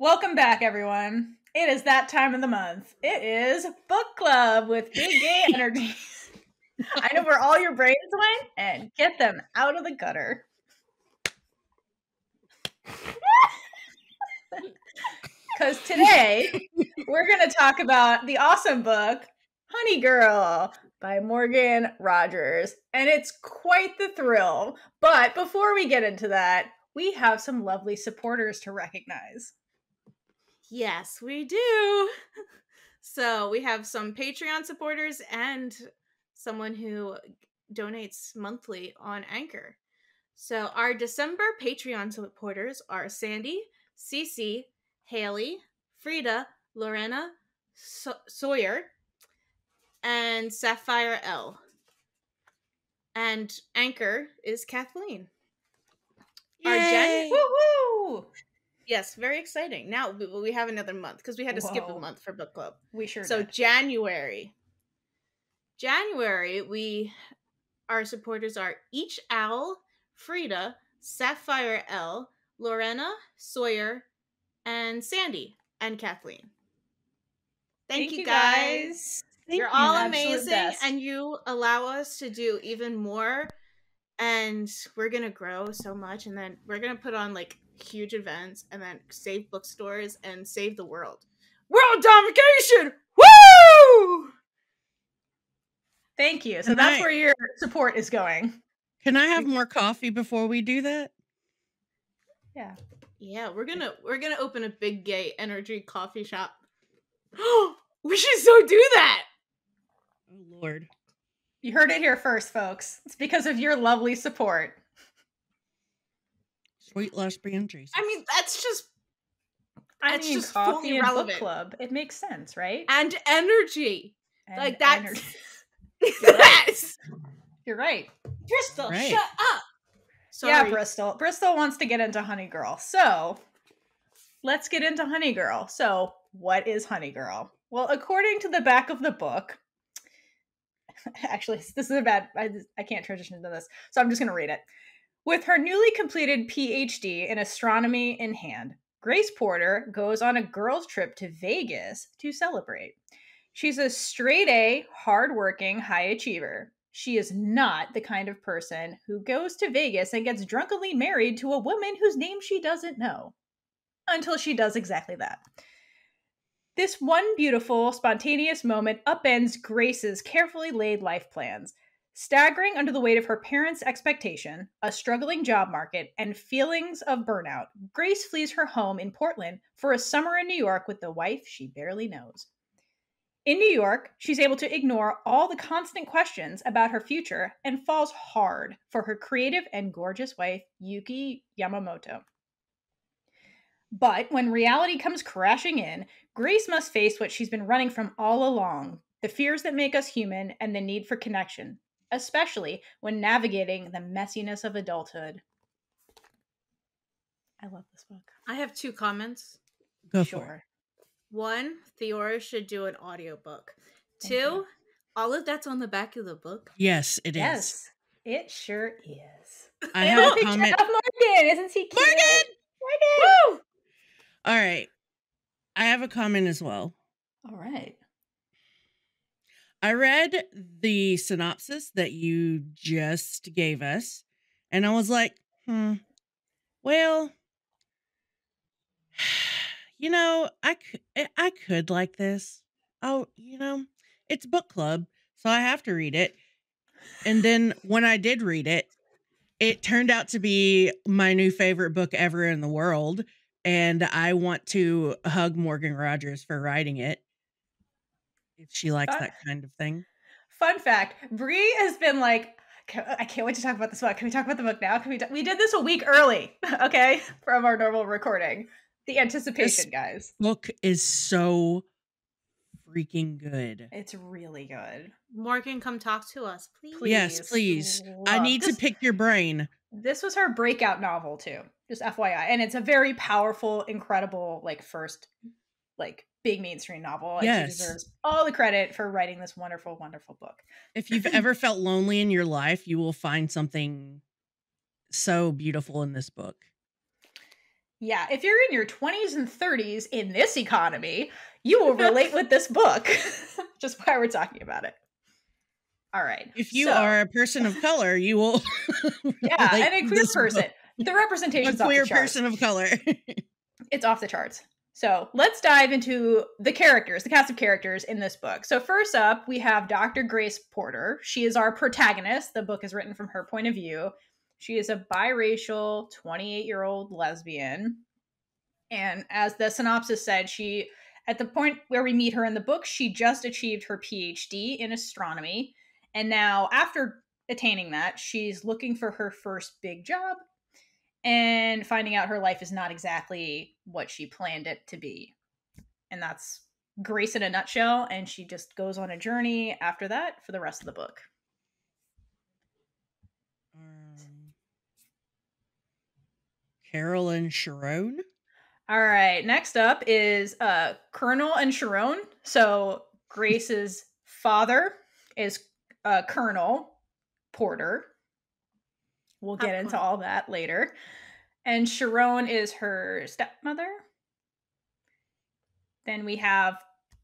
Welcome back, everyone. It is that time of the month. It is book club with big gay energy. I know where all your brains went and get them out of the gutter. Because today we're going to talk about the awesome book, Honey Girl by Morgan Rogers. And it's quite the thrill. But before we get into that, we have some lovely supporters to recognize. Yes, we do. So we have some Patreon supporters and someone who donates monthly on Anchor. So our December Patreon supporters are Sandy, Cece, Haley, Frida, Lorena, so- Sawyer, and Sapphire L. And Anchor is Kathleen. Our Jen, Woo woo! Yes, very exciting. Now we, have another month because we had to skip a month for book club. We sure so did. January. January, we our supporters are Each Owl, Frida, Sapphire L, Lorena, Sawyer, and Sandy, and Kathleen. Thank, you guys. You're you. all amazing, best. and you allow us to do even more. And we're gonna grow so much, and then we're gonna put on like huge events, and then save bookstores and save the world. World domination! Woo! Thank you. So And that's I- where your support is going. Can I have more coffee before we do that? Yeah. Yeah, we're gonna we're gonna open a big gay energy coffee shop. we should so do that. Oh Lord. You heard it here first, folks. It's because of your lovely support. Sweet lesbian Jesus. I mean, that's just I It's mean, just coffee fully and book relevant. club. It makes sense, right? and energy. And like that's energy. yes. You're right. Bristol, Right. shut up. Sorry. Yeah, Bristol. Bristol wants to get into Honey Girl. So let's get into Honey Girl. So, what is Honey Girl? Well, according to the back of the book, actually, this is a bad, I, I can't transition into this. So, I'm just going to read it. With her newly completed PhD in astronomy in hand, Grace Porter goes on a girls' trip to Vegas to celebrate. She's a straight A, hardworking high achiever. She is not the kind of person who goes to Vegas and gets drunkenly married to a woman whose name she doesn't know. Until she does exactly that. This one beautiful, spontaneous moment upends Grace's carefully laid life plans. Staggering under the weight of her parents' expectation, a struggling job market, and feelings of burnout, Grace flees her home in Portland for a summer in New York with the wife she barely knows. In New York, she's able to ignore all the constant questions about her future and falls hard for her creative and gorgeous wife, Yuki Yamamoto. But when reality comes crashing in, Grace must face what she's been running from all along the fears that make us human and the need for connection, especially when navigating the messiness of adulthood. I love this book. I have two comments. Go for it. sure. One, Theora should do an audiobook. Thank Two, you. all of that's on the back of the book. Yes, it is. Yes, it sure is. I have a picture comment. of Morgan, isn't he cute? Morgan! Morgan! Woo! All right. I have a comment as well. All right. I read the synopsis that you just gave us, and I was like, hmm, well, you know, I could, I could like this. Oh, you know, it's book club, so I have to read it. And then when I did read it, it turned out to be my new favorite book ever in the world. And I want to hug Morgan Rogers for writing it. If she likes Fun- that kind of thing. Fun fact: Bree has been like, I can't wait to talk about this book. Can we talk about the book now? Can we? ta- we did this a week early, okay, from our normal recording. The anticipation, guys. Book is so freaking good. It's really good. Morgan, come talk to us, please. Yes, please. I need this, to pick your brain. This was her breakout novel too. Just FYI, and it's a very powerful, incredible, like first, like big mainstream novel. And Yes. she deserves all the credit for writing this wonderful, wonderful book. If you've ever felt lonely in your life, you will find something so beautiful in this book. Yeah, if you're in your 20s and 30s in this economy, you will relate with this book. Just why we're talking about it. All right. If you so- are a person of color, you will. yeah, and a queer this book. person, the representation A off queer person of color. it's off the charts. So let's dive into the characters, the cast of characters in this book. So first up, we have Dr. Grace Porter. She is our protagonist. The book is written from her point of view. She is a biracial 28 year old lesbian. And as the synopsis said, she, at the point where we meet her in the book, she just achieved her PhD in astronomy. And now, after attaining that, she's looking for her first big job and finding out her life is not exactly what she planned it to be. And that's Grace in a nutshell. And she just goes on a journey after that for the rest of the book. Um, Carolyn Sharon. All right, next up is uh Colonel and Sharon. So Grace's father is uh Colonel Porter. We'll get into all that later. And Sharon is her stepmother. Then we have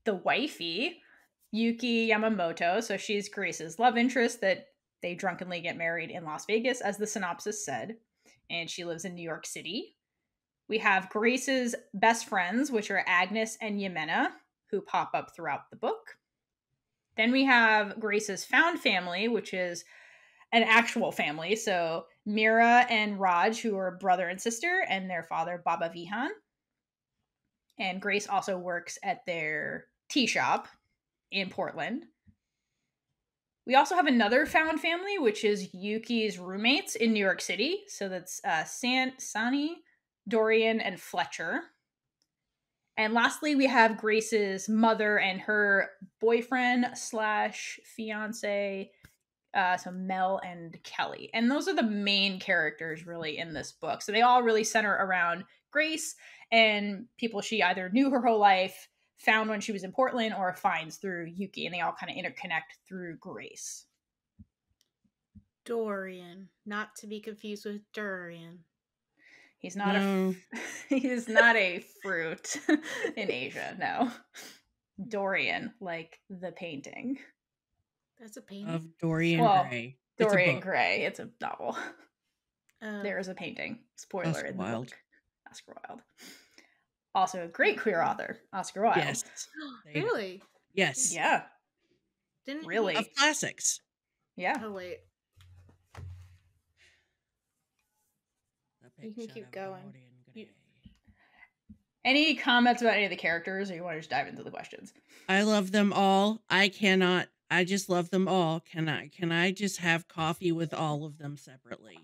the wifey, Yuki Yamamoto. So she's Grace's love interest that they drunkenly get married in Las Vegas, as the synopsis said. And she lives in New York City. We have Grace's best friends, which are Agnes and Yemena, who pop up throughout the book. Then we have Grace's found family, which is an actual family. So Mira and Raj, who are brother and sister, and their father, Baba Vihan. And Grace also works at their tea shop in Portland. We also have another found family, which is Yuki's roommates in New York City. So that's uh, San Sani, Dorian, and Fletcher. And lastly, we have Grace's mother and her boyfriend slash fiance, uh, so Mel and Kelly. And those are the main characters really in this book. So they all really center around Grace and people she either knew her whole life, found when she was in Portland, or finds through Yuki. And they all kind of interconnect through Grace. Dorian, not to be confused with Durian. He's not No. a he is not a fruit in Asia, no. Dorian, like the painting. That's a painting. of Dorian Well, Gray. Dorian book. Gray. It's a novel. Uh, There is a painting. Spoiler Oscar in the Wilde. book. Oscar Wilde. Also a great queer author, Oscar Wilde. Yes. Really? Yes. Yeah. Didn't Really? Of classics. Yeah. Oh wait. You can keep going. You- Any comments about any of the characters or you want to just dive into the questions? I love them all. I cannot. I just love them all. Can I? Can I just have coffee with all of them separately?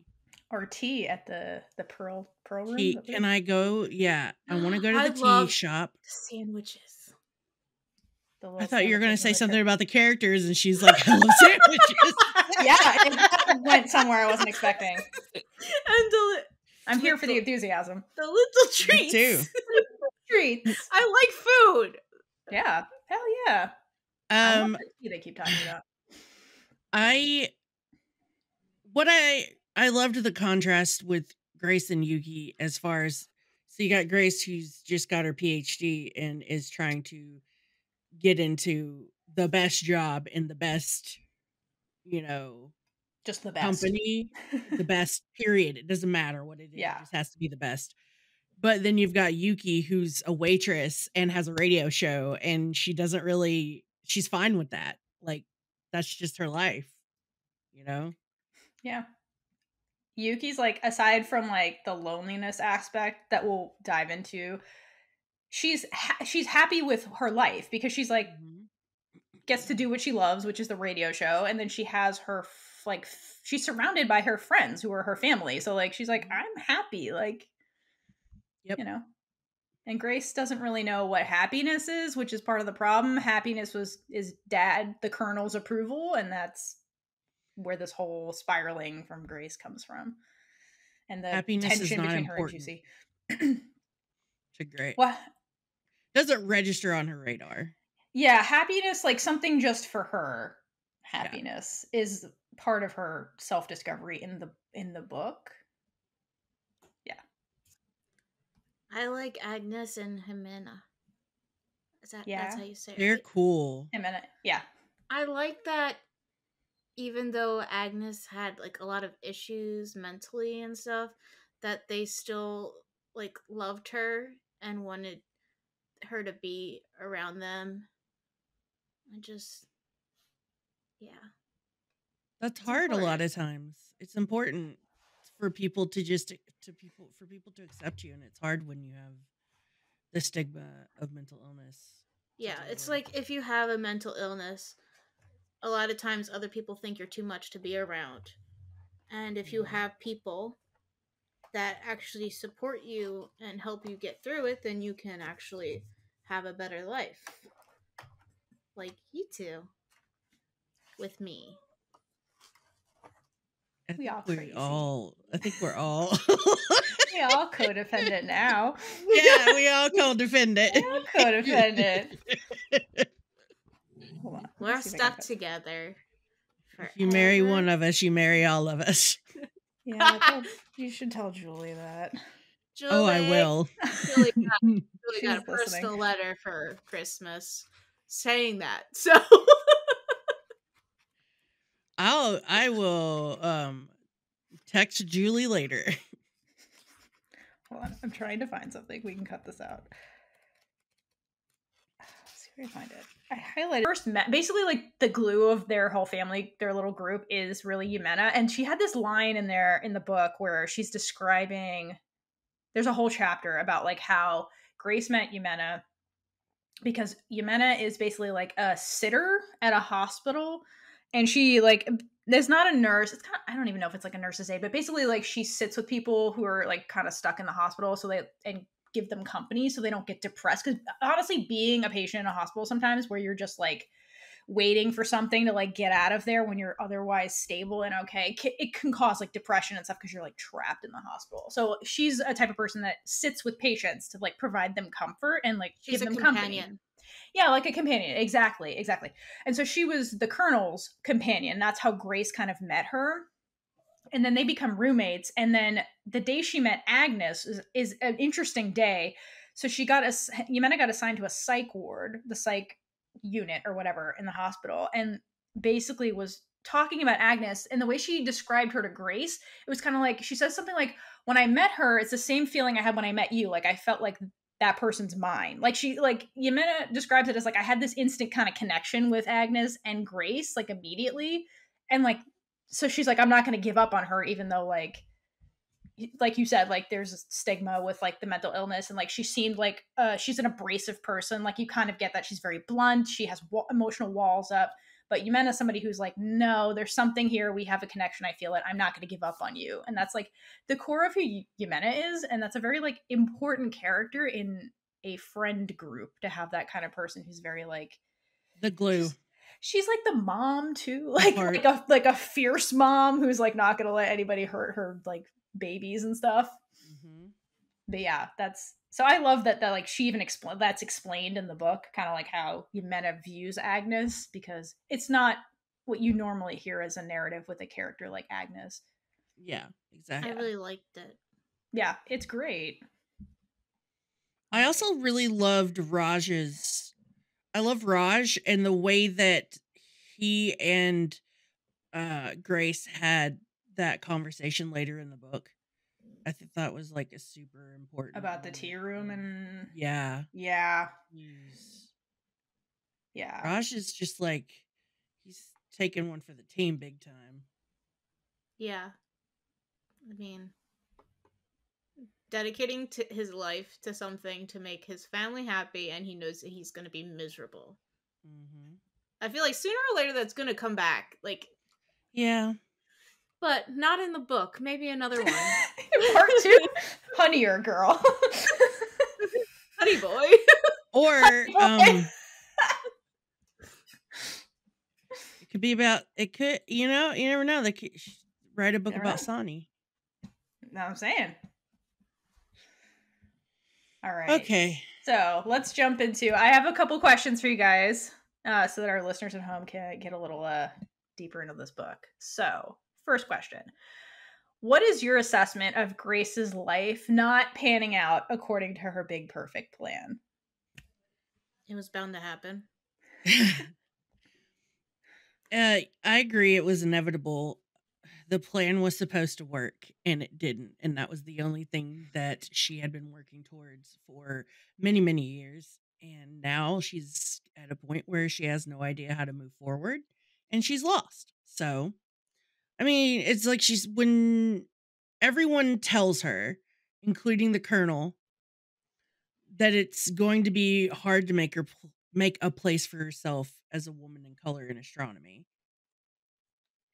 Or tea at the the Pearl Pearl room? Tea, Is that what can I go? Yeah, I want to go to I the tea shop. Sandwiches. the I thought you were going to say something about the characters, and she's like, "I love sandwiches." yeah, it went somewhere I wasn't expecting. And the I'm here for the enthusiasm. the little Me treats. too. Treats. I like food. Yeah. Hell yeah. I Um, they keep talking about. I what I I loved the contrast with Grace and Yuki as far as so you got Grace who's just got her PhD and is trying to get into the best job in the best you know Just the best. company the best period it doesn't matter what it is Yeah. it just has to be the best but then you've got Yuki who's a waitress and has a radio show and she doesn't really she's fine with that like that's just her life you know Yeah. Yuki's like aside from like the loneliness aspect that we'll dive into, she's ha- she's happy with her life because she's like mm-hmm. gets to do what she loves, which is the radio show, and then she has her f- like f- she's surrounded by her friends who are her family. So like she's like mm-hmm. I'm happy, like Yep. you know. And Grace doesn't really know what happiness is, which is part of the problem. Happiness was is dad the colonel's approval, and that's where this whole spiraling from Grace comes from. And the Happiness is tension between her and. Juicy. to great What? doesn't register on her radar Yeah, happiness, like something just for her. Happiness is part of her self discovery in the in the book. I like Agnes and Jimena. Is that Yeah. that's how you say it? They're right? cool. A minute. Yeah. I like that even though Agnes had like a lot of issues mentally and stuff, that they still like loved her and wanted her to be around them. I just yeah. That's It's hard a lot of times. It's important for people to just to people for people to accept you and it's hard when you have the stigma of mental illness. Yeah, it's like if you have a mental illness, a lot of times other people think you're too much to be around. And if you Mhm. have people that actually support you and help you get through it, then you can actually have a better life. Like you two with me. I We think all we crazy. all I think we're all We all codependent now. Yeah, we all co-defend We all codependent. it. Hold on. We're let's see if I can stuck put- together. If you marry one of us, you marry all of us. Yeah, tell- you should tell Julie that. Oh, I will. Julie got, Julie got a listening. personal letter for Christmas saying that. So I'll I will um text Julie later. Hold on. I'm trying to find something. We can cut this out. Let's see if I can find it. I highlighted first met basically like the glue of their whole family, their little group is really Yumena. And she had this line in there in the book where she's describing there's a whole chapter about like how Grace met Yumena because Yumena is basically like a sitter at a hospital and she like there's not a nurse it's kind of i don't even know if it's like a nurse's aide but basically like she sits with people who are like kind of stuck in the hospital so they and give them company so they don't get depressed because honestly being a patient in a hospital sometimes where you're just like waiting for something to like get out of there when you're otherwise stable and okay it can cause like depression and stuff because you're like trapped in the hospital so she's a type of person that sits with patients to like provide them comfort and like she's give them companion. company yeah, like a companion. Exactly, exactly. And so she was the colonel's companion. That's how Grace kind of met her. And then they become roommates. And then the day she met Agnes is, is an interesting day. So she got a Yemena got assigned to a psych ward, the psych unit or whatever in the hospital, and basically was talking about Agnes. And the way she described her to Grace, it was kind of like she says something like, "When I met her, it's the same feeling I had when I met you. Like I felt like that person's mind. Like she like Yemena describes it as like I had this instant kind of connection with Agnes and Grace like immediately. And like so she's like I'm not going to give up on her even though like like you said like there's a stigma with like the mental illness and like she seemed like uh she's an abrasive person like you kind of get that she's very blunt she has wa- emotional walls up but Yemena somebody who's like no there's something here we have a connection I feel it I'm not going to give up on you and that's like the core of who Y- Yemena is, and that's a very like important character in a friend group to have that kind of person who's very like The glue. she's, she's like the mom too, like like a like a fierce mom who's like not gonna let anybody hurt her like babies and stuff. Mhm. But yeah, that's so I love that that like she even explain that's explained in the book, kind of like how Yemena views Agnes because it's not what you normally hear as a narrative with a character like Agnes. Yeah, exactly. I really liked it. Yeah, it's great. I also really loved Raj's. I love Raj and the way that he and uh Grace had that conversation later in the book. I think that was like a super important About the tea room and yeah. yeah, he's- yeah. Raj is just like he's taking one for the team big time. Yeah. I mean, dedicating to his life to something to make his family happy, and he knows that he's going to be miserable. hmm I feel like sooner or later that's going to come back. Like, Yeah. But not in the book. Maybe another one. Part two, Honeyer Girl. Honey boy. Or boy. um it could be about it could you know, you never know. They could write a book Never about know. Sonny. no, I'm saying. All right. Okay. So let's jump into. I have a couple questions for you guys, uh, so that our listeners at home can get a little uh, deeper into this book. So, first question: what is your assessment of Grace's life not panning out according to her big perfect plan? It was bound to happen. uh, I agree. It was inevitable. The plan was supposed to work and it didn't. And that was the only thing that she had been working towards for many, many years. And now she's at a point where she has no idea how to move forward and she's lost. So, I mean, it's like she's when everyone tells her, including the colonel, that it's going to be hard to make her make a place for herself as a woman in color in astronomy.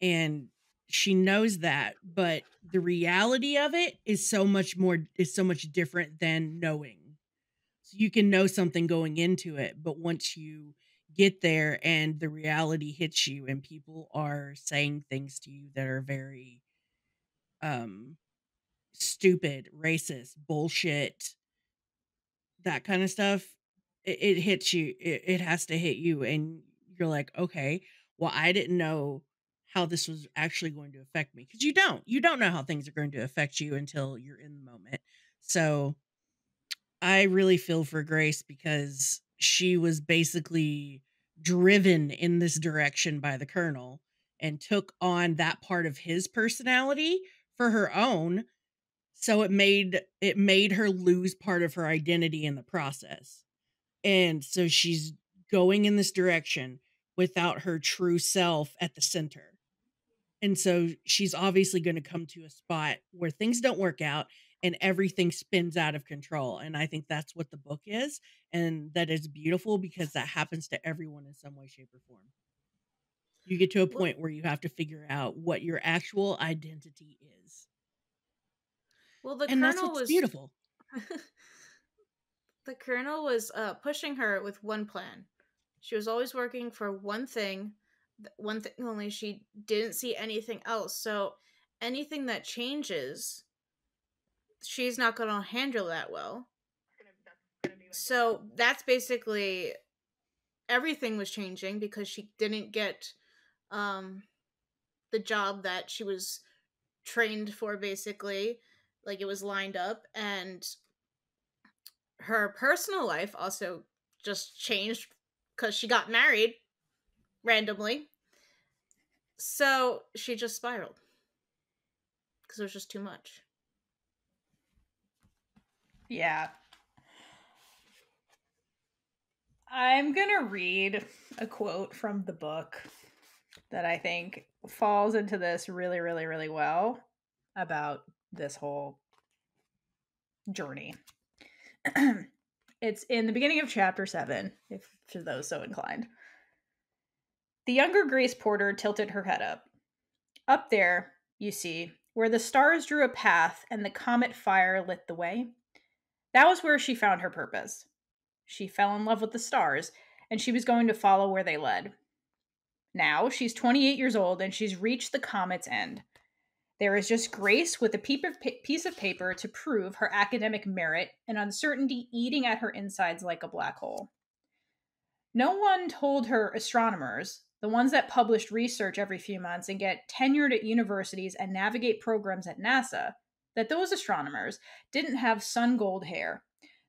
And she knows that, but the reality of it is so much more is so much different than knowing. So you can know something going into it, but once you get there and the reality hits you and people are saying things to you that are very um stupid, racist, bullshit, that kind of stuff, it, it hits you. It, it has to hit you. And you're like, okay, well, I didn't know how this was actually going to affect me. Because you don't. You don't know how things are going to affect you until you're in the moment. So I really feel for Grace because she was basically driven in this direction by the colonel and took on that part of his personality for her own so it made it made her lose part of her identity in the process. And so she's going in this direction without her true self at the center. And so she's obviously going to come to a spot where things don't work out and everything spins out of control and i think that's what the book is and that is beautiful because that happens to everyone in some way shape or form you get to a point where you have to figure out what your actual identity is well, the and that's colonel what's was beautiful the colonel was uh, pushing her with one plan. She was always working for one thing, one thing only. She didn't see anything else. So anything that changes, she's not going to handle that well. So that's basically everything was changing because she didn't get um, the job that she was trained for, basically. Like it was lined up and her personal life also just changed because she got married randomly. So she just spiraled because it was just too much yeah i'm gonna read a quote from the book that i think falls into this really really really well about this whole journey. it's in the beginning of chapter 7, if for those so inclined. The younger Grace Porter tilted her head up. Up there, you see, where the stars drew a path and the comet fire lit the way, that was where she found her purpose. She fell in love with the stars, and she was going to follow where they led. Now she's 28 years old and she's reached the comet's end. There is just Grace with a piece of paper to prove her academic merit and uncertainty eating at her insides like a black hole. No one told her astronomers, the ones that published research every few months and get tenured at universities and navigate programs at NASA, that those astronomers didn't have sun gold hair.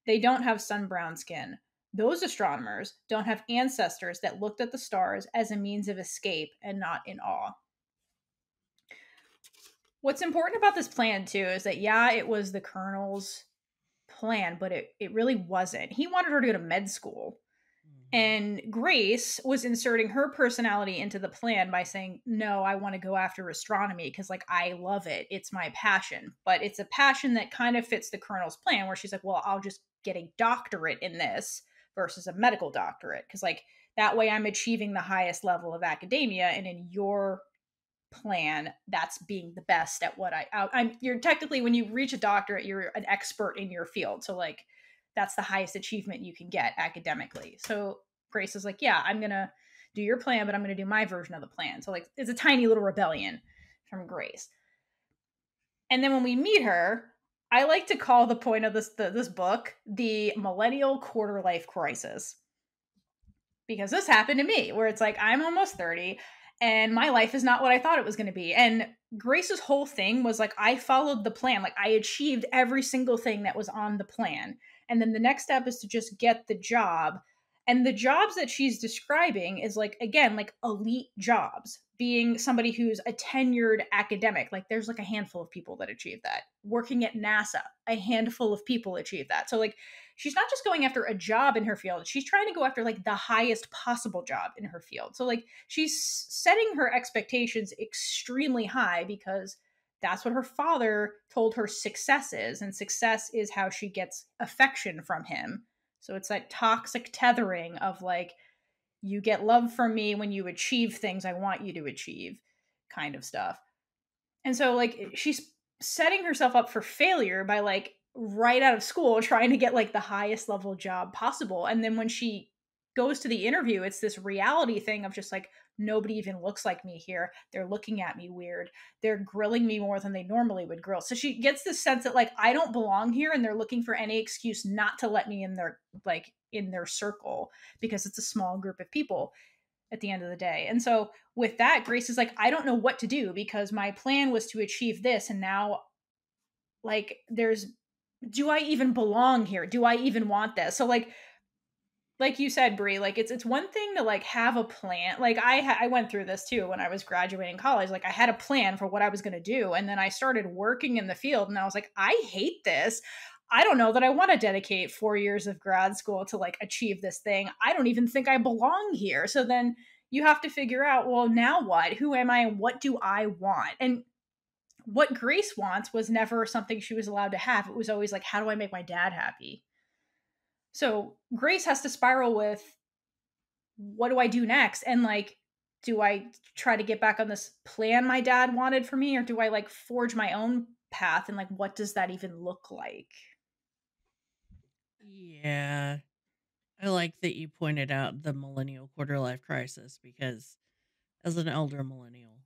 They don't have sun brown skin. Those astronomers don't have ancestors that looked at the stars as a means of escape and not in awe. What's important about this plan too is that yeah, it was the colonel's plan, but it it really wasn't. He wanted her to go to med school. And Grace was inserting her personality into the plan by saying, "No, I want to go after astronomy because like I love it. It's my passion." But it's a passion that kind of fits the colonel's plan where she's like, "Well, I'll just get a doctorate in this versus a medical doctorate because like that way I'm achieving the highest level of academia and in your plan that's being the best at what I, I am you're technically when you reach a doctorate you're an expert in your field so like that's the highest achievement you can get academically so grace is like yeah i'm gonna do your plan but i'm gonna do my version of the plan so like it's a tiny little rebellion from grace and then when we meet her i like to call the point of this the, this book the millennial quarter life crisis because this happened to me where it's like i'm almost 30 and my life is not what I thought it was going to be. And Grace's whole thing was like, I followed the plan. Like, I achieved every single thing that was on the plan. And then the next step is to just get the job. And the jobs that she's describing is like, again, like elite jobs, being somebody who's a tenured academic. Like, there's like a handful of people that achieve that. Working at NASA, a handful of people achieve that. So, like, she's not just going after a job in her field she's trying to go after like the highest possible job in her field so like she's setting her expectations extremely high because that's what her father told her success is and success is how she gets affection from him. So it's that toxic tethering of like you get love from me when you achieve things i want you to achieve kind of stuff. And so like she's setting herself up for failure by like right out of school trying to get like the highest level job possible. And then when she goes to the interview it's this reality thing of just like nobody even looks like me here they're looking at me weird they're grilling me more than they normally would grill so she gets this sense that like i don't belong here and they're looking for any excuse not to let me in their like in their circle because it's a small group of people at the end of the day and so with that grace is like i don't know what to do because my plan was to achieve this and now like there's do I even belong here? Do I even want this? So like like you said Bree, like it's it's one thing to like have a plan. Like I ha- I went through this too when I was graduating college. Like I had a plan for what I was going to do and then I started working in the field and I was like I hate this. I don't know that I want to dedicate 4 years of grad school to like achieve this thing. I don't even think I belong here. So then you have to figure out, well, now what? Who am I and what do I want? And what Grace wants was never something she was allowed to have. It was always like, how do I make my dad happy? So Grace has to spiral with, what do I do next? And like, do I try to get back on this plan my dad wanted for me, or do I like forge my own path? And like, what does that even look like? Yeah. I like that you pointed out the millennial quarter life crisis because as an elder millennial,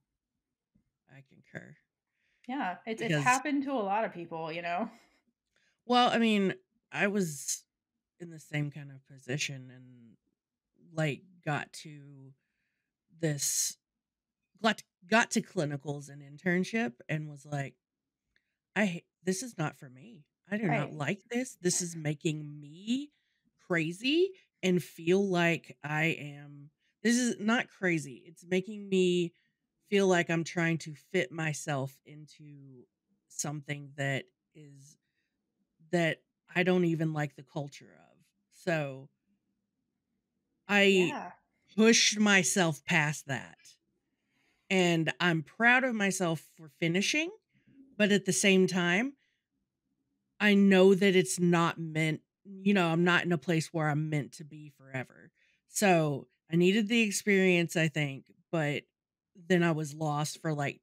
I concur. Yeah, it's it's happened to a lot of people, you know. well, I mean, I was in the same kind of position and like got to this got got to clinicals and internship and was like, I this is not for me. I do not like this. This is making me crazy and feel like I am this is not crazy. It's making me feel like I'm trying to fit myself into something that is that I don't even like the culture of. So I Yeah. pushed myself past that. And I'm proud of myself for finishing, but at the same time, I know that it's not meant, you know, I'm not in a place where I'm meant to be forever. So I needed the experience, I think, but then I was lost for like,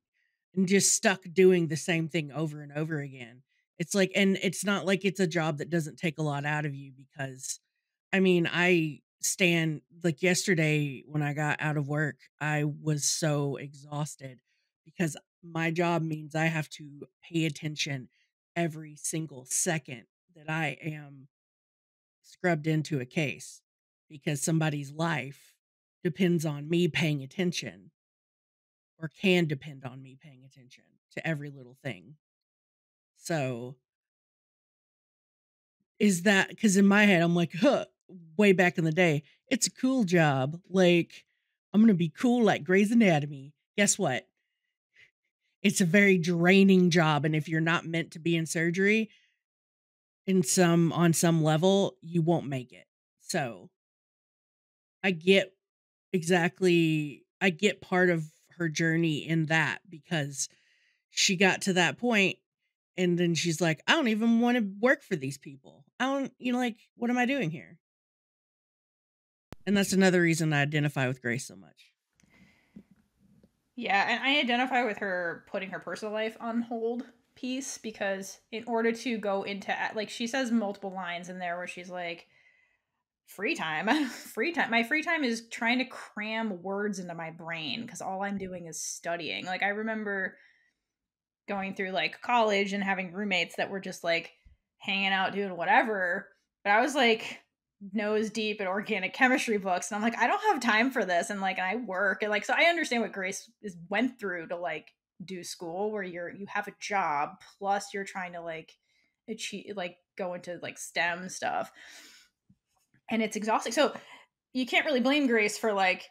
and just stuck doing the same thing over and over again. It's like, and it's not like it's a job that doesn't take a lot out of you because I mean, I stand like yesterday when I got out of work, I was so exhausted because my job means I have to pay attention every single second that I am scrubbed into a case because somebody's life depends on me paying attention or can depend on me paying attention to every little thing. So, is that because in my head I'm like, huh, way back in the day, it's a cool job. Like, I'm gonna be cool like Grey's Anatomy. Guess what? It's a very draining job. And if you're not meant to be in surgery in some on some level, you won't make it. So I get exactly I get part of her journey in that because she got to that point and then she's like, I don't even want to work for these people. I don't, you know, like, what am I doing here? And that's another reason I identify with Grace so much. Yeah, and I identify with her putting her personal life on hold piece because in order to go into like she says multiple lines in there where she's like free time free time my free time is trying to cram words into my brain because all i'm doing is studying like i remember going through like college and having roommates that were just like hanging out doing whatever but i was like nose deep in organic chemistry books and i'm like i don't have time for this and like i work and like so i understand what grace is went through to like do school where you're you have a job plus you're trying to like achieve like go into like stem stuff. And it's exhausting. So you can't really blame grace for like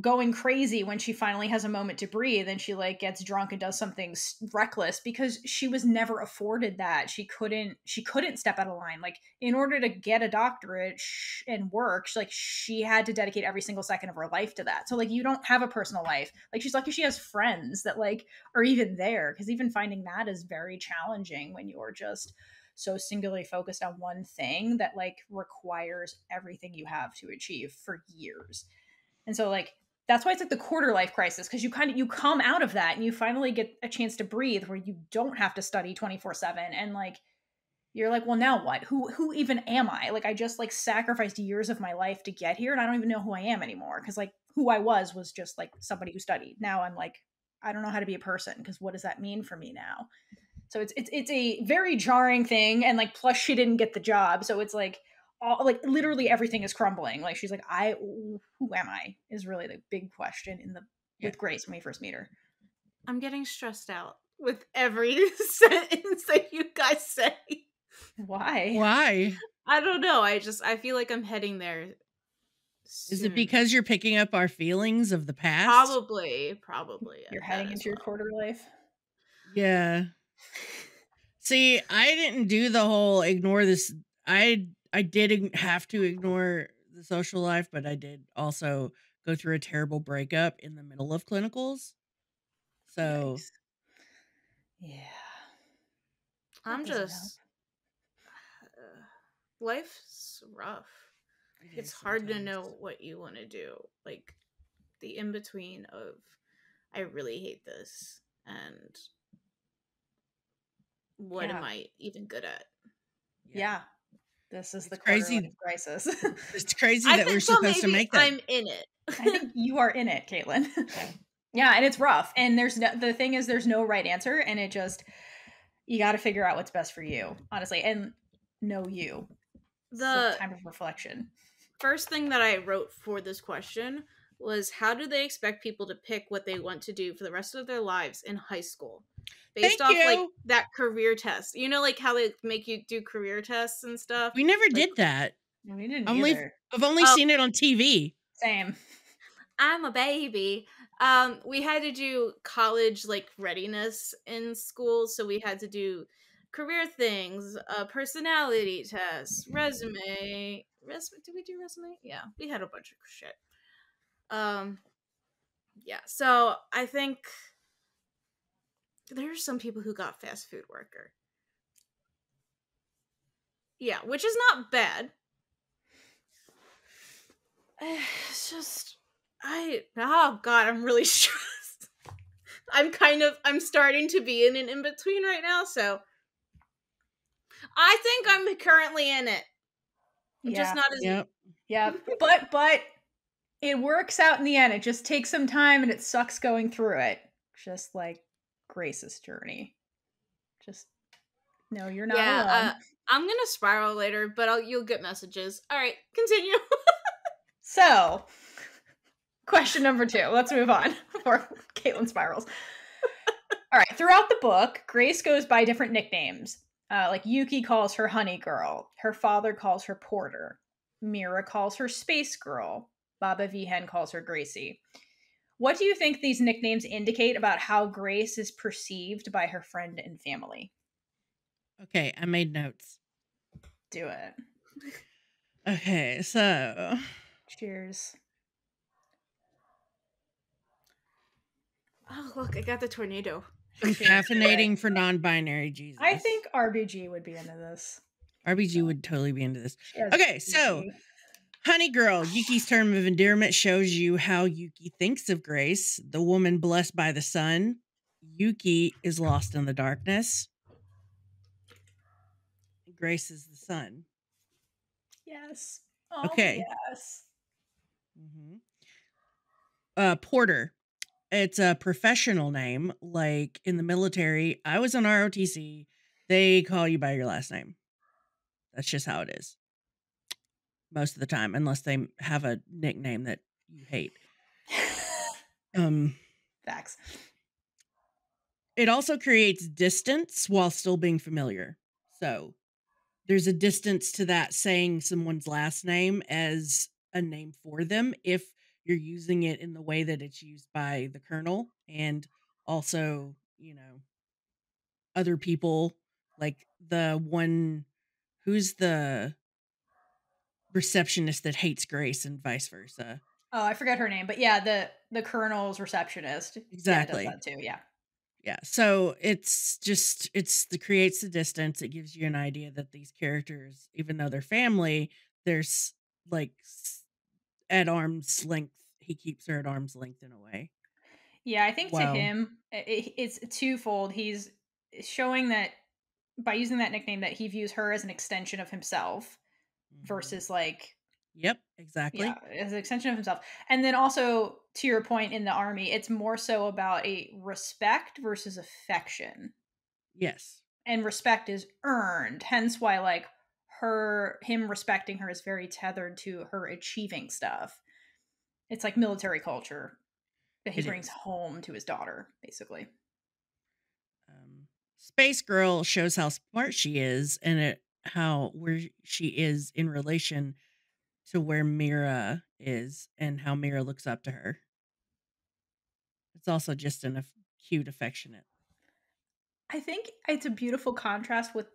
going crazy when she finally has a moment to breathe and she like gets drunk and does something reckless because she was never afforded that. She couldn't she couldn't step out of line. Like in order to get a doctorate and work she, like she had to dedicate every single second of her life to that. So like you don't have a personal life. Like she's lucky she has friends that like are even there because even finding that is very challenging when you're just so singularly focused on one thing that like requires everything you have to achieve for years. And so like that's why it's like the quarter life crisis because you kind of you come out of that and you finally get a chance to breathe where you don't have to study 24/7 and like you're like well now what? Who who even am i? Like i just like sacrificed years of my life to get here and i don't even know who i am anymore because like who i was was just like somebody who studied. Now i'm like i don't know how to be a person because what does that mean for me now? So it's it's it's a very jarring thing and like plus she didn't get the job. So it's like all like literally everything is crumbling like she's like i who am i is really the big question in the Yeah. with grace when we first meet her I'm getting stressed out with every sentence that you guys say. why Why? I don't know. I just I feel like I'm heading there. Is it because you're picking up our feelings of the past? probably probably you're heading as into your quarter life Yeah. See, I didn't do the whole ignore this. I I did have to ignore the social life, but I did also go through a terrible breakup in the middle of clinicals. So Yikes. yeah I'm just uh, life's rough. it It's hard to know what you want to do. Like the in between of I really hate this and what Yeah. am I even good at? yeah this is the It's quarter crazy. crisis It's crazy that we're supposed to make that. I'm in it. I think you are in it, Kaitlynn. yeah, and it's rough. And there's no, the thing is, there's no right answer, and it just you got to figure out what's best for you, honestly, and know you. The time of reflection. first thing that I wrote for this question was how do they expect people to pick what they want to do for the rest of their lives in high school? Based Thank off like that career test. You know like how they make you do career tests and stuff? we never did that. We didn't Only- either. I've only Oh. seen it on TV. Same. I'm a baby. Um, we had to do college like readiness in school, so we had to do career things, uh, personality tests, resume. Resume? Did we do resume? Yeah, we had a bunch of shit. Um, yeah. So I think there are some people who got fast food worker. Yeah, which is not bad. It's just I oh god, I'm really stressed. I'm kind of I'm starting to be in an in between right now, so I think I'm currently in it. I'm Yeah. just not as Yep. yeah. But but it works out in the end. It just takes some time, and it sucks going through it. Just like Grace's journey. Just no, you're not yeah. alone. Uh, I'm gonna spiral later, but I'll, you'll get messages. All right, continue. So, question number two. Let's move on before Kaitlynn spirals. All right. Throughout the book, Grace goes by different nicknames. Uh, like Yuki calls her Honey Girl. Her father calls her Porter. Mira calls her Space Girl. Baba Vihan calls her Gracie. What do you think these nicknames indicate about how Grace is perceived by her friend and family? Okay, I made notes. Do it. Okay, so Cheers. oh look, I got the tornado. caffeinating for non-binary Jesus. I think RBG would be into this. RBG would totally be into this. She Okay, so- RBG. Honey Girl, Yuki's term of endearment shows you how Yuki thinks of Grace, the woman blessed by the sun. Yuki is lost in the darkness. Grace is the sun. Yes. Oh, Okay. Yes. Mhm. Uh, Porter. It's a professional name. Like in the military, I was on ROTC. They call you by your last name. That's just how it is. Most of the time, unless they have a nickname that you hate. Um, Facts. it also creates distance while still being familiar. So there's a distance to that saying someone's last name as a name for them if you're using it in the way that it's used by the colonel and also, you know, other people like the one who's the receptionist that hates Grace and vice versa. Oh, I forget her name, but yeah, the the colonel's receptionist. Yeah, does Exactly. that too. Yeah. yeah so it's just it's the creates the distance it gives you an idea that these characters even though they're family there's like at arm's length he keeps her at arm's length in a way Yeah, I think Wow. to him, i- i- it's twofold. He's showing that by using that nickname, that he views her as an extension of himself. Versus like, yep exactly yeah, as an extension of himself. And then also to your point in the army, it's more so about a respect versus affection. yes And respect is earned. Hence why like her him respecting her is very tethered to her achieving stuff. It's like military culture that he It brings is. home to his daughter, basically. um space girl shows how smart she is and it how where she is in relation to where mira is and how mira looks up to her it's also just an aff- cute affectionate I think it's a beautiful contrast with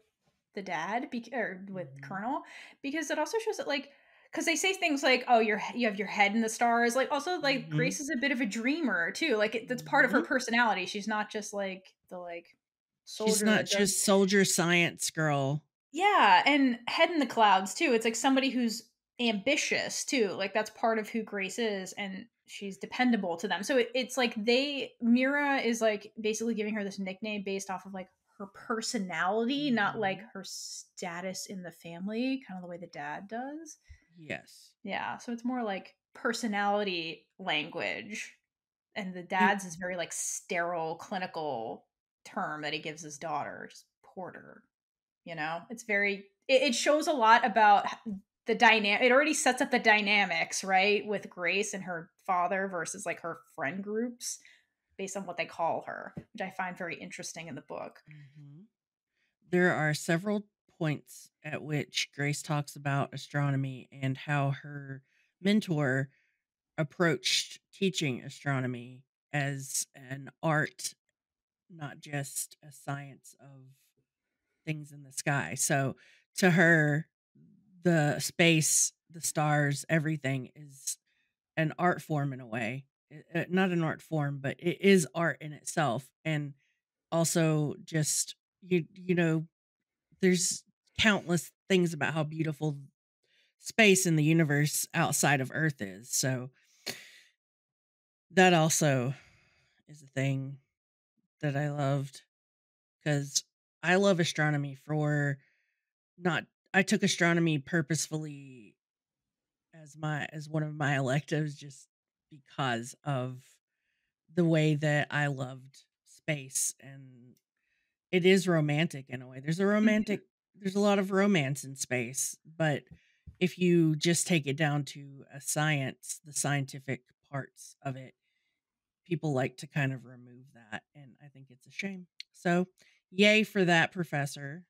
the dad, bec- or with Mhm. Colonel, because it also shows that like, because they say things like, "Oh, your you have your head in the stars." Like, also like Mhm. Grace is a bit of a dreamer too. Like, it, that's part of her Mhm. personality. She's not just like the like soldier. she's not just soldier science girl yeah, and head in the clouds too. It's like somebody who's ambitious too. Like that's part of who Grace is, and she's dependable to them. So it, it's like they Mira is like basically giving her this nickname based off of like her personality, not Mhm. like her status in the family, kind of the way the dad does. yes Yeah, so it's more like personality language, and the dad's is very like sterile, clinical term that he gives his daughter, just Porter. You know, it's very. It, it shows a lot about the dynamic. It already sets up the dynamics, right, with Grace and her father versus like her friend groups, based on what they call her, which I find very interesting in the book. Mhm. There are several points at which Grace talks about astronomy and how her mentor approached teaching astronomy as an art, not just a science of things in the sky. So to her, the space, the stars, everything is an art form in a way. Uh, uh, Not an art form, but it is art in itself. And also just you you know there's countless things about how beautiful space in the universe outside of earth is so that also is a thing that i loved because i love astronomy for not i took astronomy purposefully as my as one of my electives just because of the way that i loved space and it is romantic in a way. There's a mm-hmm. romantic there's a lot of romance in space, but if you just take it down to a science, the scientific parts of it, people like to kind of remove that and I think it's a shame. So, yay for that professor.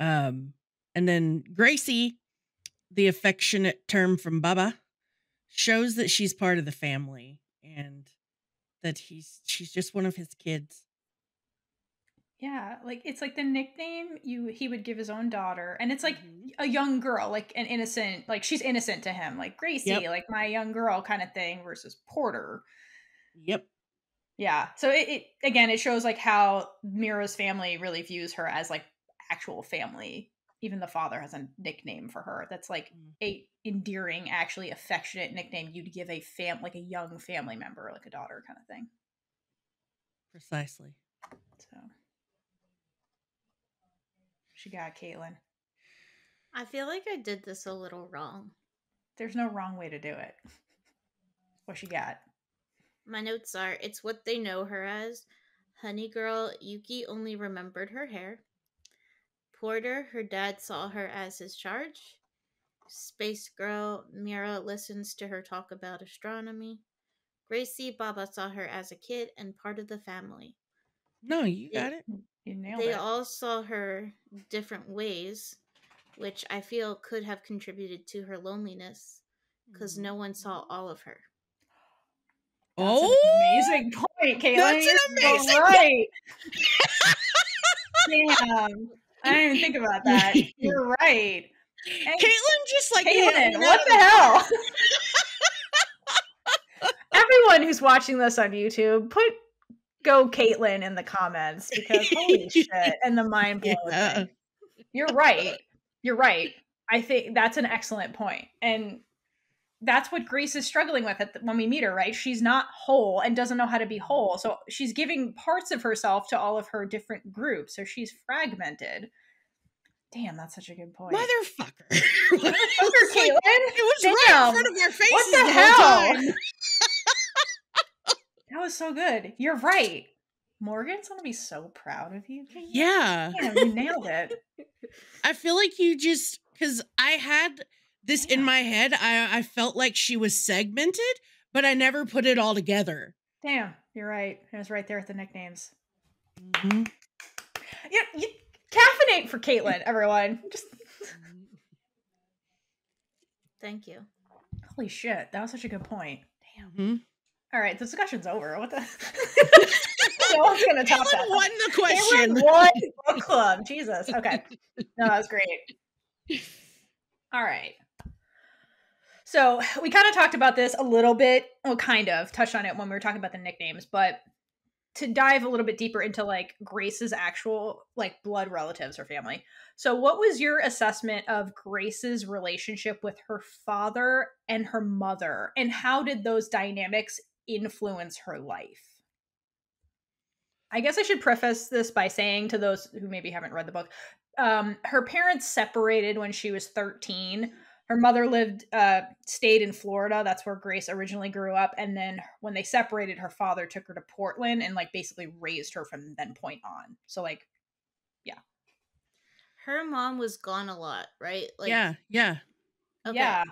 Um and then Gracie, the affectionate term from Baba, shows that she's part of the family and that he's she's just one of his kids. Yeah, like it's like the nickname you he would give his own daughter, and it's like Mhm. a young girl, like an innocent, like she's innocent to him, like Gracie, Yep. like my young girl kind of thing, versus Porter. Yep. Yeah, so it, it again, it shows like how Mira's family really views her as like actual family. Even the father has a nickname for her that's like Mm. a endearing, actually affectionate nickname you'd give a fam like a young family member, like a daughter kind of thing. Precisely. So she got Kaitlynn. I feel like I did this a little wrong. There's no wrong way to do it. What she got? My notes are it's what they know her as. Honey girl, Yuki only remembered her hair. Porter, her dad saw her as his charge. Space Girl, Mira listens to her talk about astronomy. Gracie, Baba saw her as a kid and part of the family. No, you Yeah. got it. You nailed They it. all saw her different ways, which I feel could have contributed to her loneliness because mm-hmm. no one saw all of her. That's Oh, an amazing oh! point, Kaitlynn. That's an amazing so right. Damn. I didn't even think about that. You're right. And Kaitlynn just like Kaitlynn, what the hell? Everyone who's watching this on YouTube, put go Kaitlynn in the comments because holy shit and the mind blow Yeah. You're right. You're right. I think that's an excellent point. And that's what Grace is struggling with at the, when we meet her, right? She's not whole and doesn't know how to be whole. So she's giving parts of herself to all of her different groups. So she's fragmented. Damn, that's such a good point. Motherfucker. Motherfucker, Kaitlynn. it was right in front of your face. What the the hell? That was so good. You're right. Morgan's gonna be so proud of you. Kaitlynn. Yeah. Damn, you nailed it. I feel like you just because I had this in my head. I I felt like she was segmented, but I never put it all together. Damn, you're right. It was right there with the nicknames. Mhm. You, you caffeinate for Kaitlynn, everyone. Just Thank you. holy shit, that was such a good point. Damn. Mhm. All right, the discussion's over. What the? no one's gonna top Kaitlynn that. won the question. Kaitlynn won book club. Jesus. Okay. No, that was great. All right. So we kind of talked about this a little bit. Well, kind of touched on it when we were talking about the nicknames, but to dive a little bit deeper into like Grace's actual like blood relatives or family. So what was your assessment of Grace's relationship with her father and her mother and how did those dynamics influence her life? I guess I should preface this by saying to those who maybe haven't read the book, um, her parents separated when she was 13. Her mother lived, uh, stayed in Florida. That's where Grace originally grew up. And then when they separated, her father took her to Portland and like basically raised her from then point on. So like, yeah. Her mom was gone a lot, right? Like, yeah, yeah. okay. yeah,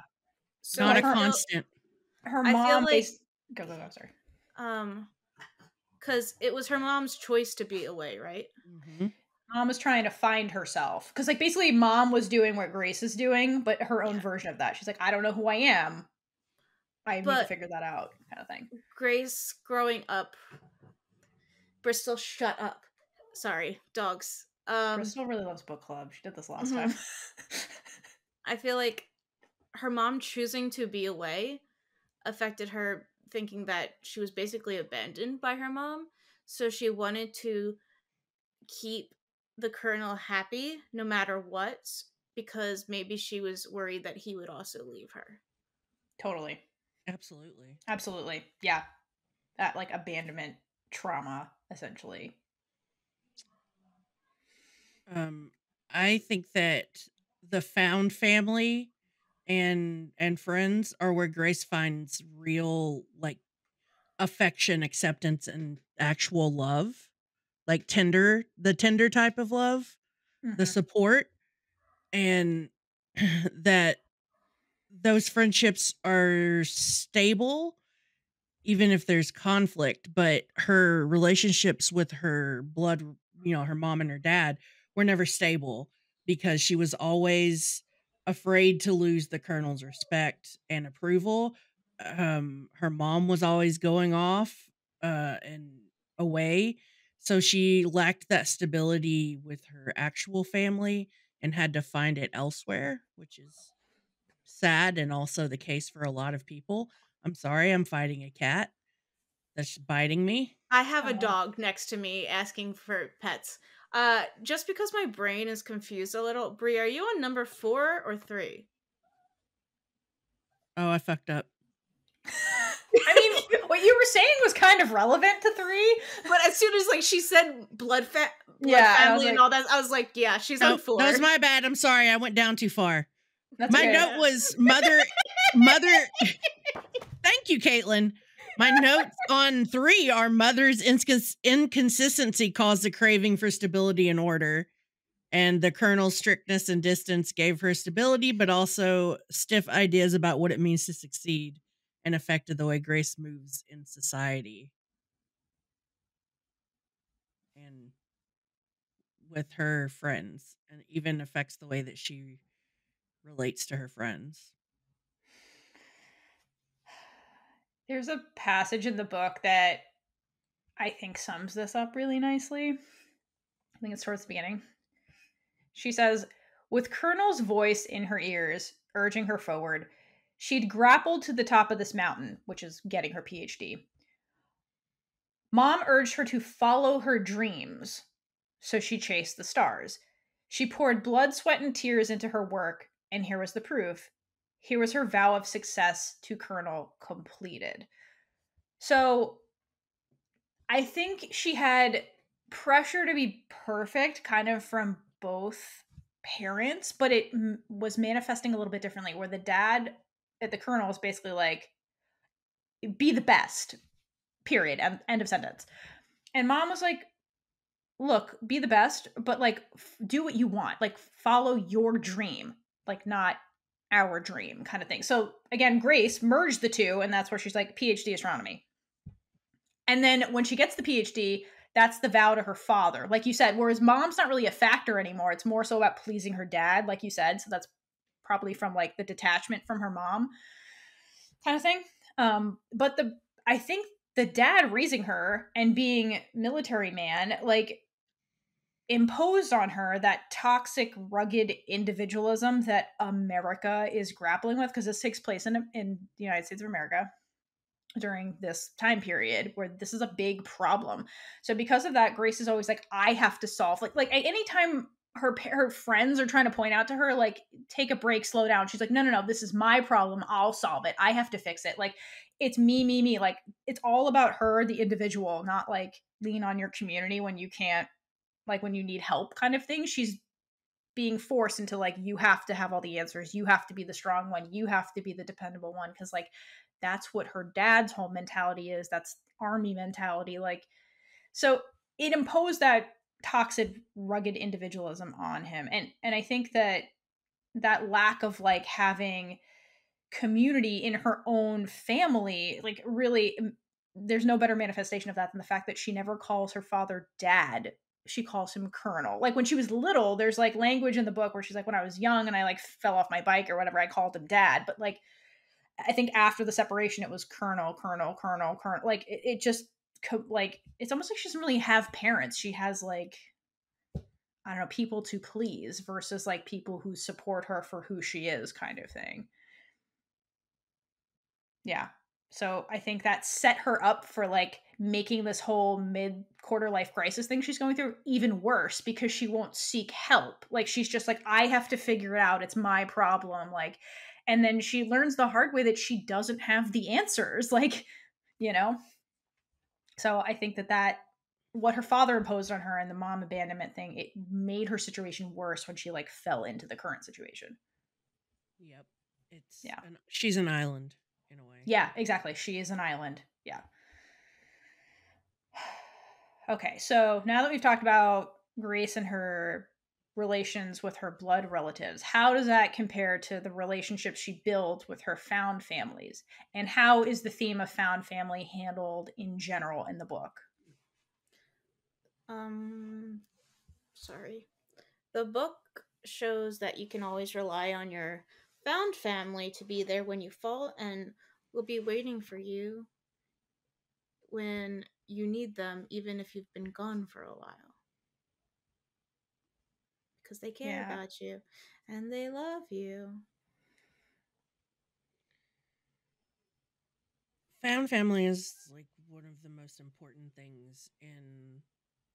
So Not I a feel- constant. her I feel mom. like- bas- go go go. Sorry. Um, because it was her mom's choice to be away, right? Mhm. Mom was trying to find herself because like basically mom was doing what Grace is doing, but her own Yeah. version of that. She's like, I don't know who I am. I need to figure that out, kind of thing. Grace growing up. Bristol, shut up. Sorry, dogs. Um, Crystal really loves book club. She did this last Mhm. time. I feel like her mom choosing to be away affected her thinking that she was basically abandoned by her mom. So she wanted to keep the colonel happy no matter what because maybe she was worried that he would also leave her. totally. Absolutely. Absolutely. Yeah. That like abandonment trauma, essentially. Um, I think that the found family and and friends are where Grace finds real like affection, acceptance, and actual love, like tender, the tender type of love, the Mhm. support, and that those friendships are stable even if there's conflict but her relationships with her blood you know her mom and her dad were never stable because she was always afraid to lose the colonel's respect and approval um her mom was always going off uh and away so she lacked that stability with her actual family and had to find it elsewhere which is sad and also the case for a lot of people i'm sorry i'm fighting a cat that's biting me I have a Oh. dog next to me asking for pets. Uh, just because my brain is confused a little, Bree, are you on number four or three? oh i fucked up I mean, what you were saying was kind of relevant to three. But as soon as like she said blood, fa- blood Yeah, and I was family and all that, I was like, yeah, she's no, on four. that was my bad i'm sorry i went down too far That's my okay. note was mother mother thank you kaitlynn my notes on three are mother's incons- inconsistency caused a craving for stability and order And the colonel's strictness and distance gave her stability, but also stiff ideas about what it means to succeed and affected the way Grace moves in society. And with her friends, and even affects the way that she relates to her friends. There's a passage in the book that I think sums this up really nicely. I think it's towards the beginning. She says, with Colonel's voice in her ears, urging her forward, she'd grappled to the top of this mountain, which is getting her PhD. Mom urged her to follow her dreams, so she chased the stars. She poured blood, sweat, and tears into her work, and here was the proof. Here was her vow of success to Colonel completed. So I think she had pressure to be perfect kind of from both parents, but it m- was manifesting a little bit differently where the dad at the colonel is basically like be the best. Period. And end of sentence. And mom was like look, be the best, but like f- do what you want. Like follow your dream, like not our dream kind of thing. So again, Grace merged the two and that's where she's like PhD astronomy. And then when she gets the PhD, that's the vow to her father. Like you said, whereas mom's not really a factor anymore. It's more so about pleasing her dad, like you said. So that's probably from like the detachment from her mom kind of thing. Um, but the I think the dad raising her and being military man, like imposed on her that toxic, rugged individualism that America is grappling with, because this takes place in in the United States of America during this time period where this is a big problem. So because of that, Grace is always like, I have to solve. Like like anytime her her friends are trying to point out to her like take a break slow down. She's like no no no this is my problem i'll solve it i have to fix it. Like it's me me me like it's all about her the individual not like lean on your community when you can't like when you need help kind of thing. She's being forced into like you have to have all the answers you have to be the strong one you have to be the dependable one because like that's what her dad's whole mentality is that's army mentality like so it imposed that toxic rugged individualism on him and and i think that that lack of like having community in her own family like really there's no better manifestation of that than the fact that she never calls her father dad she calls him colonel like when she was little there's like language in the book where she's like when i was young and i like fell off my bike or whatever i called him dad but like I think after the separation, it was Colonel, Colonel, Colonel, Colonel. Like it, it just like it's almost like she doesn't really have parents. She has like I don't know people to please versus like people who support her for who she is, kind of thing. Yeah. So I think that set her up for like making this whole mid quarter life crisis thing she's going through even worse because she won't seek help. Like she's just like, I have to figure it out. It's my problem. Like, and then she learns the hard way that she doesn't have the answers like you know so i think that that what her father imposed on her and the mom abandonment thing it made her situation worse when she like fell into the current situation. Yep. It's yeah. an, she's an island in a way. Yeah exactly. She is an island. Yeah. Okay so now that we've talked about grace and her relations with her blood relatives. How does that compare to the relationships she builds with her found families? And how is the theme of found family handled in general in the book? Um sorry. The book shows that you can always rely on your found family to be there when you fall and will be waiting for you when you need them even if you've been gone for a while because they care yeah. about you and they love you. Found family is like one of the most important things in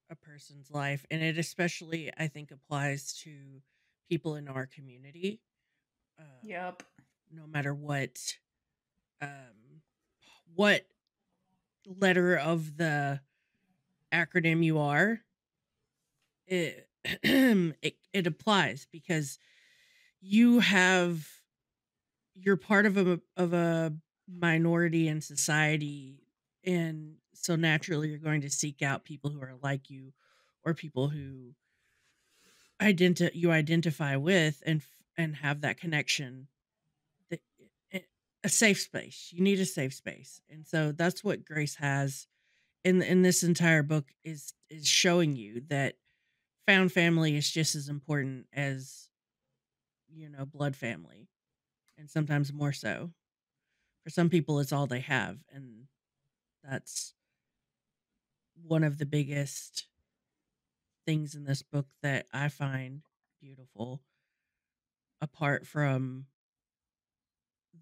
a person's life, and it especially, I think, applies to people in our community. Uh, yep. No matter what, um, what letter of the acronym you are, it it, it applies because you have you're part of a of a minority in society and so naturally you're going to seek out people who are like you or people who identi- you identify with and and have that connection i- eh, a safe space. You need a safe space and so that's what grace has in in this entire book is is showing you that found family is just as important as you know blood family and sometimes more so. For some people it's all they have and that's one of the biggest things in this book that i find beautiful apart from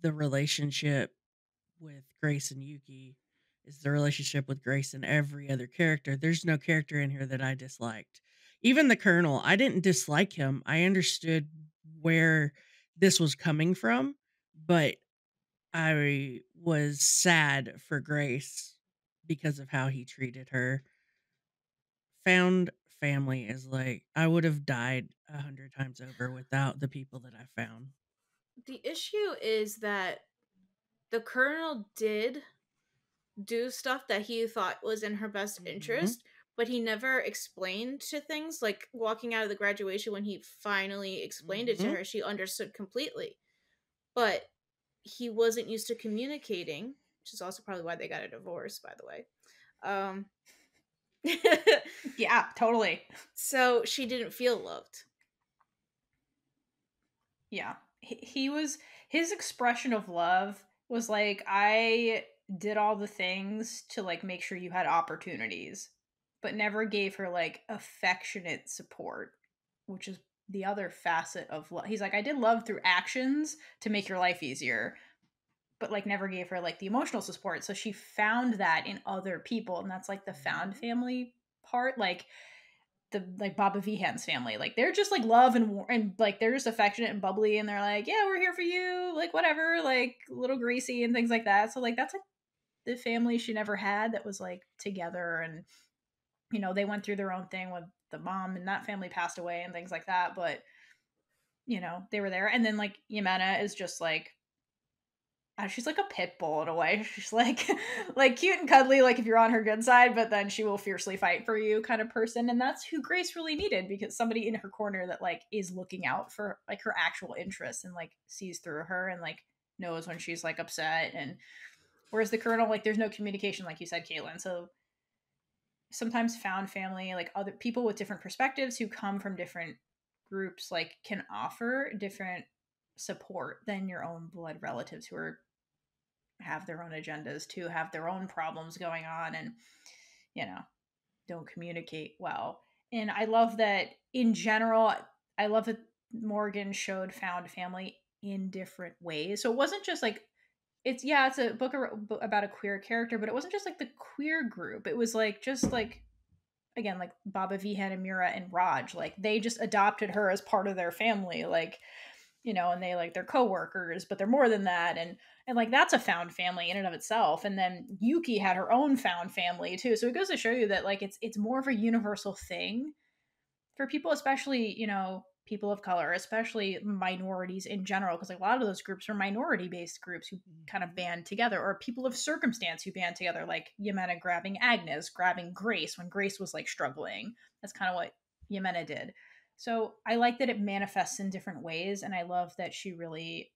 the relationship with grace and yuki is the relationship with grace and every other character. There's no character in here that i disliked even the colonel i didn't dislike him i understood where this was coming from but I was sad for Grace because of how he treated her. Found family is like I would have died a hundred times over without the people that I found. The issue is that the colonel did do stuff that he thought was in her best Mhm. interest, but he never explained to things like walking out of the graduation when he finally explained it to Mhm. her, she understood completely. But he wasn't used to communicating, which is also probably why they got a divorce, by the way. Um Yeah, totally. so she didn't feel loved. Yeah. He, he was his expression of love was like I did all the things to like make sure you had opportunities, but never gave her like affectionate support, which is the other facet of love. He's like I did love through actions to make your life easier, but like never gave her like the emotional support. So she found that in other people and that's like the mm-hmm. found family part like the like Baba Vihan's family. Like they're just like love and war- and like they're just affectionate and bubbly and they're like, yeah, we're here for you, like whatever, like little Gracie and things like that. So like that's like the family she never had that was like together and you know they went through their own thing with the mom and that family passed away and things like that. But you know they were there and then like Ximena is just like uh, she's like a pit bull in a way. She's like like cute and cuddly, like if you're on her good side, but then she will fiercely fight for you kind of person. And that's who Grace really needed because somebody in her corner that like is looking out for like her actual interests and like sees through her and like knows when she's like upset and whereas the colonel, like there's no communication, like you said, Kaitlynn. So sometimes found family, like other people with different perspectives who come from different groups, like can offer different support than your own blood relatives who are have their own agendas too, have their own problems going on, and you know, don't communicate well. And I love that in general, I love that Morgan showed found family in different ways. So it wasn't just like it's yeah, it's a book about a queer character, but it wasn't just like the queer group. It was like just like again like Baba Vihan and Mira and Raj, like they just adopted her as part of their family, like you know, and they like they're coworkers, but they're more than that, and and like that's a found family in and of itself. And then Yuki had her own found family too, so it goes to show you that like it's it's more of a universal thing for people, especially you know people of color, especially minorities in general, because like a lot of those groups are minority based groups who kind of mm-hmm. band together, or people of circumstance who band together, like Ximena grabbing Agnes, grabbing Grace when Grace was like struggling. That's kind of what Ximena did. So I like that it manifests in different ways, and I love that she really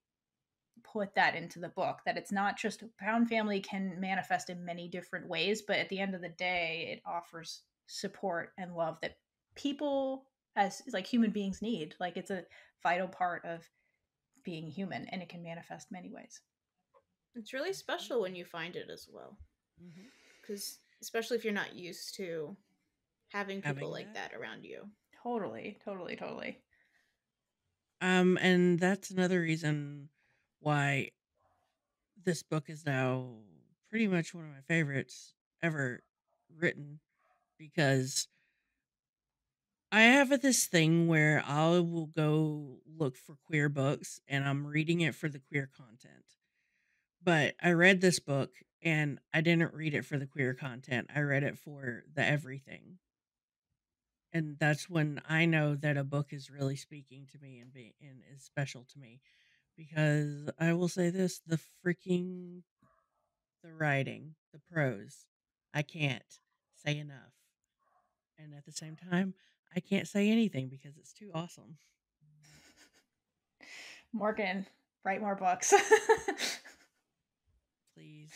put that into the book. That it's not just found family can manifest in many different ways, but at the end of the day, it offers support and love that people as like human beings need. Like it's a vital part of being human, and it can manifest many ways. It's really special when you find it as well. Mhm. Because especially if you're not used to having people Having like that. that around you. Totally, totally, totally. Um, and that's another reason why this book is now pretty much one of my favorites ever written because I have this thing where I will go look for queer books and I'm reading it for the queer content. But I read this book and I didn't read it for the queer content. I read it for the everything. And that's when I know that a book is really speaking to me and be and is special to me because I will say this, the freaking the writing, the prose, I can't say enough. And at the same time, I can't say anything because it's too awesome. Morgan, write more books. Please.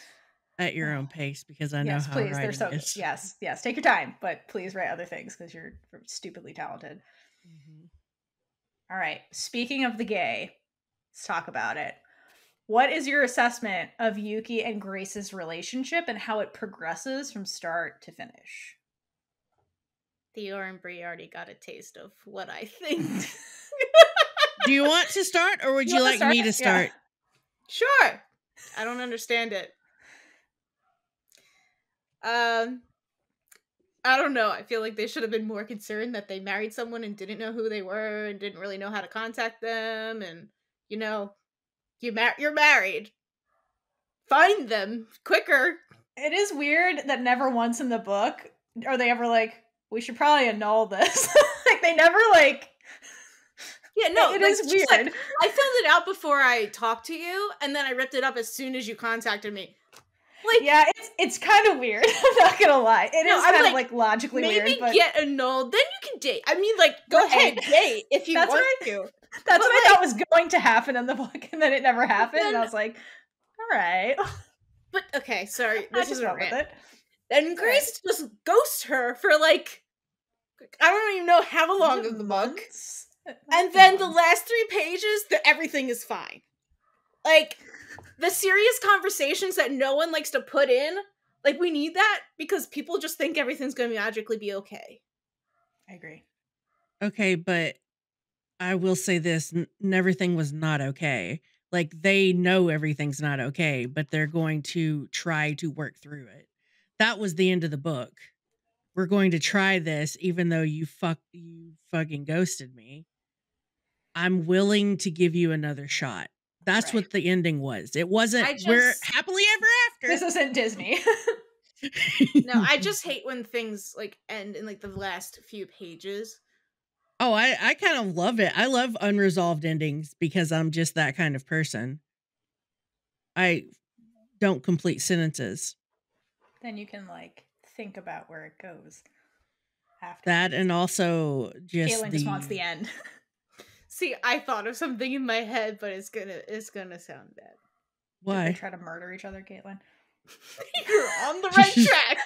At your own pace because I know yes, how please. They're so is. Yes, yes. Take your time, but please write other things because you're stupidly talented. Mhm. All right. Speaking of the gay, let's talk about it. What is your assessment of Yuki and Grace's relationship and how it progresses from start to finish? Theo and Bree already got a taste of what I think. Do you want to start or would You you, like me start? to Yeah. start? sure. I don't understand it. Um I don't know. I feel like they should have been more concerned that they married someone and didn't know who they were and didn't really know how to contact them and you know, you mar- you're married. Find them quicker. It is weird that never once in the book are they ever like, we should probably annul this. like they never like Yeah, no, it like, is just like, weird. I filled it out before I talked to you, and then I ripped it up as soon as you contacted me. Like, yeah, it's it's kind of weird. I'm not gonna lie. It is No, I'm kind like, of like logically maybe weird, but get annulled, then you can date. I mean, like, go ahead, date if you That's want what to. that's but, what I thought was going to happen in the book, and then it never happened. and I was like, all right, But okay, sorry, I this just is a went with it. And Grace just ghosts her for like, I don't even know how long in the book. Months? It must And be then the last three pages, the, everything is fine. Like the serious conversations that no one likes to put in, like we need that because people just think everything's going to magically be okay. I agree. Okay, but I will say this: n- everything was not okay. Like they know everything's not okay, but they're going to try to work through it. That was the end of the book. We're going to try this, even though you fuck you fucking ghosted me. I'm willing to give you another shot. That's Right. what the ending was. It wasn't I we're happily ever after. This isn't Disney. No, I just hate when things like end in like the last few pages. Oh, I I kind of love it. I love unresolved endings because I'm just that kind of person. I don't complete sentences. Then you can like think about where it goes after That and also just Kaitlynn the just wants the end. See, I thought of something in my head, but it's gonna it's gonna sound bad. Did they why try to murder each other, Kaitlynn? You're on the right track.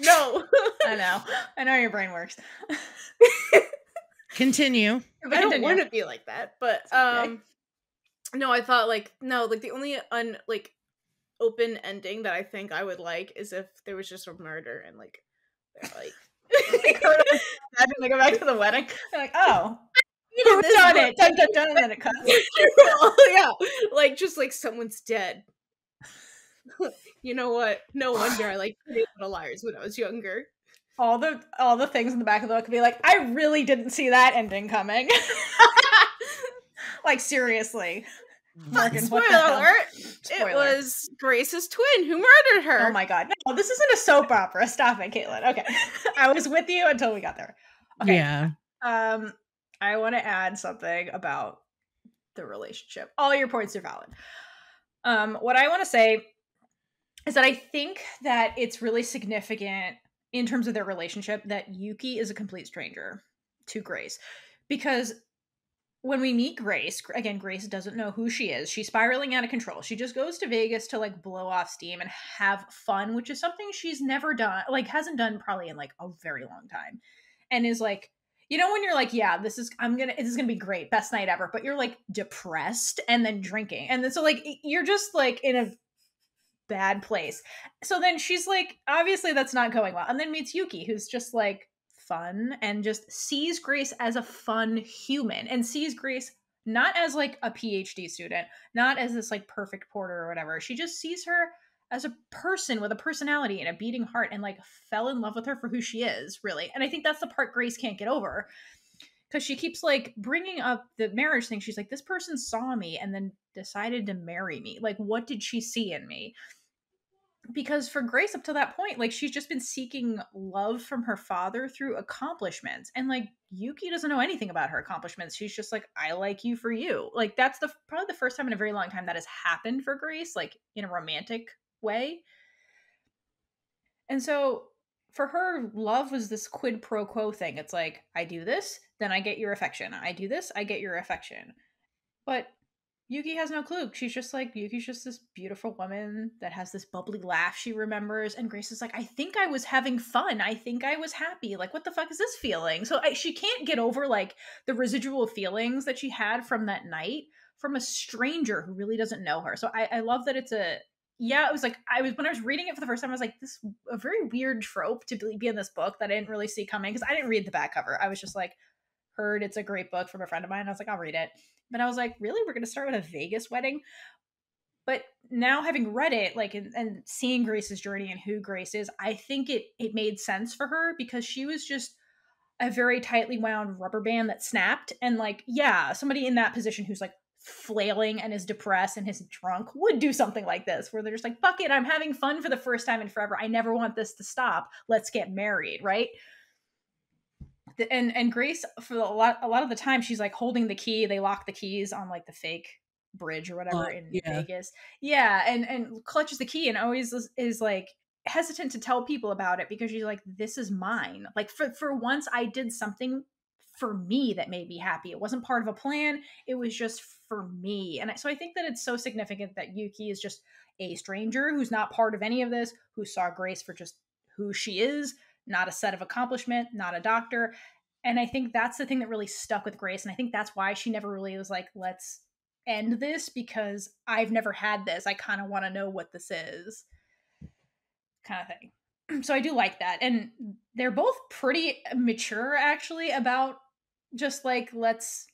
No. I know. I know how your brain works. continue. I don't continue. want to be like that, but okay. um no, I thought like no, like the only un like open ending that I think I would like is if there was just a murder and like they're like Imagine they go back to the wedding. They're like, oh, done it? Dun, dun, dun, and then it cuts. yeah, like just like someone's dead. you know what? No wonder I like Little Liars when I was younger. All the all the things in the back of the book would be like, I really didn't see that ending coming. like seriously. Morgan, Spoiler what the hell? alert! It was Grace's twin who murdered her. Oh my god. No, this isn't a soap opera. Stop it, Kaitlynn. Okay. I was with you until we got there. Okay. Yeah. Um, I want to add something about the relationship. All your points are valid. Um, what I want to say is that I think that it's really significant in terms of their relationship that Yuki is a complete stranger to Grace because when we meet Grace, again, Grace doesn't know who she is. She's spiraling out of control. She just goes to Vegas to like blow off steam and have fun, which is something she's never done, like, hasn't done probably in like a very long time. And is like, you know, when you're like, yeah, this is, I'm gonna, this is gonna be great, best night ever, but you're like depressed and then drinking. And then so, like, you're just like in a bad place. So then she's like, obviously that's not going well. And then meets Yuki, who's just like fun and just sees Grace as a fun human and sees Grace not as like a PhD student, not as this like perfect porter or whatever. She just sees her as a person with a personality and a beating heart and like fell in love with her for who she is, really. And I think that's the part Grace can't get over because she keeps like bringing up the marriage thing. She's like, this person saw me and then decided to marry me. Like, what did she see in me? Because for Grace, up to that point, like she's just been seeking love from her father through accomplishments. And like Yuki doesn't know anything about her accomplishments. She's just like, I like you for you. Like, that's the probably the first time in a very long time that has happened for Grace, like in a romantic way. And so for her, love was this quid pro quo thing. It's like, I do this, then I get your affection. I do this, I get your affection. But Yuki has no clue. She's just like, Yuki's just this beautiful woman that has this bubbly laugh she remembers. And Grace is like, I think I was having fun. I think I was happy. Like, what the fuck is this feeling? So I, she can't get over like the residual feelings that she had from that night from a stranger who really doesn't know her. So I, I love that it's a yeah, it was like I was when I was reading it for the first time, I was like, this a very weird trope to be in this book that I didn't really see coming because I didn't read the back cover. I was just like, heard it's a great book from a friend of mine. I was like, I'll read it. But I was like, really, we're gonna start with a Vegas wedding. But now having read it, like and, and seeing Grace's journey and who Grace is, I think it it made sense for her because she was just a very tightly wound rubber band that snapped. And like, yeah, somebody in that position who's like flailing and is depressed and is drunk would do something like this where they're just like fuck it i'm having fun for the first time in forever i never want this to stop let's get married right and and grace for a lot a lot of the time she's like holding the key they lock the keys on like the fake bridge or whatever in yeah. vegas yeah and and clutches the key and always is, is like hesitant to tell people about it because she's like this is mine like for for once i did something for me that made me happy. It wasn't part of a plan. It was just for me. And so I think that it's so significant that Yuki is just a stranger who's not part of any of this, who saw Grace for just who she is, not a set of accomplishment, not a doctor. And I think that's the thing that really stuck with Grace. And I think that's why she never really was like, let's end this because I've never had this. I kind of want to know what this is, kind of thing. So I do like that. And they're both pretty mature actually about just like let's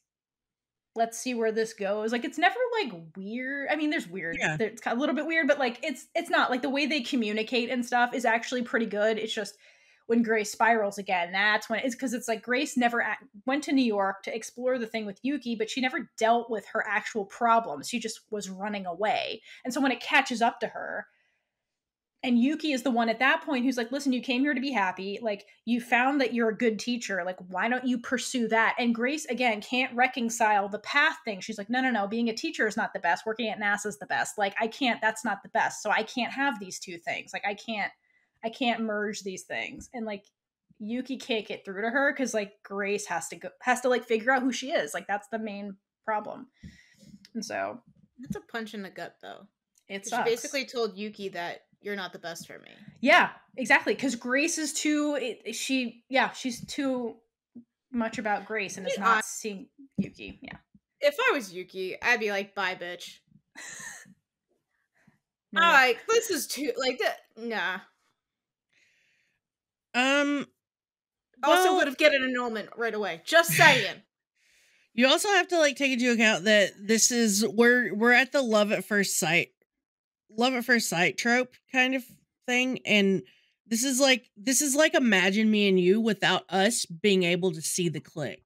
let's see where this goes. Like it's never like weird. I mean, there's weird. Yeah. It's a little bit weird, but like it's it's not like the way they communicate and stuff is actually pretty good. It's just when Grace spirals again, that's when it's because it's like Grace never act, went to New York to explore the thing with Yuki, but she never dealt with her actual problems. She just was running away. And so when it catches up to her, and Yuki is the one at that point who's like, listen, you came here to be happy. Like, you found that you're a good teacher. Like, why don't you pursue that? And Grace, again, can't reconcile the path thing. She's like, no, no, no, being a teacher is not the best. Working at NASA is the best. Like, I can't, that's not the best. So I can't have these two things. Like, I can't, I can't merge these things. And like, Yuki can't get through to her because like Grace has to go, has to like figure out who she is. Like, that's the main problem. And so. That's a punch in the gut, though. It's basically told Yuki that you're not the best for me. Yeah, exactly. Because Grace is too. It, she, yeah, she's too much about Grace and is not I, seeing Yuki. Yeah. If I was Yuki, I'd be like, "Bye, bitch." no, like this is too like that. Nah. Um. Also, well, would have get an annulment right away. Just saying. You also have to like take into account that this is we're we're at the love at first sight love at first sight trope kind of thing and this is like this is like imagine me and you without us being able to see the click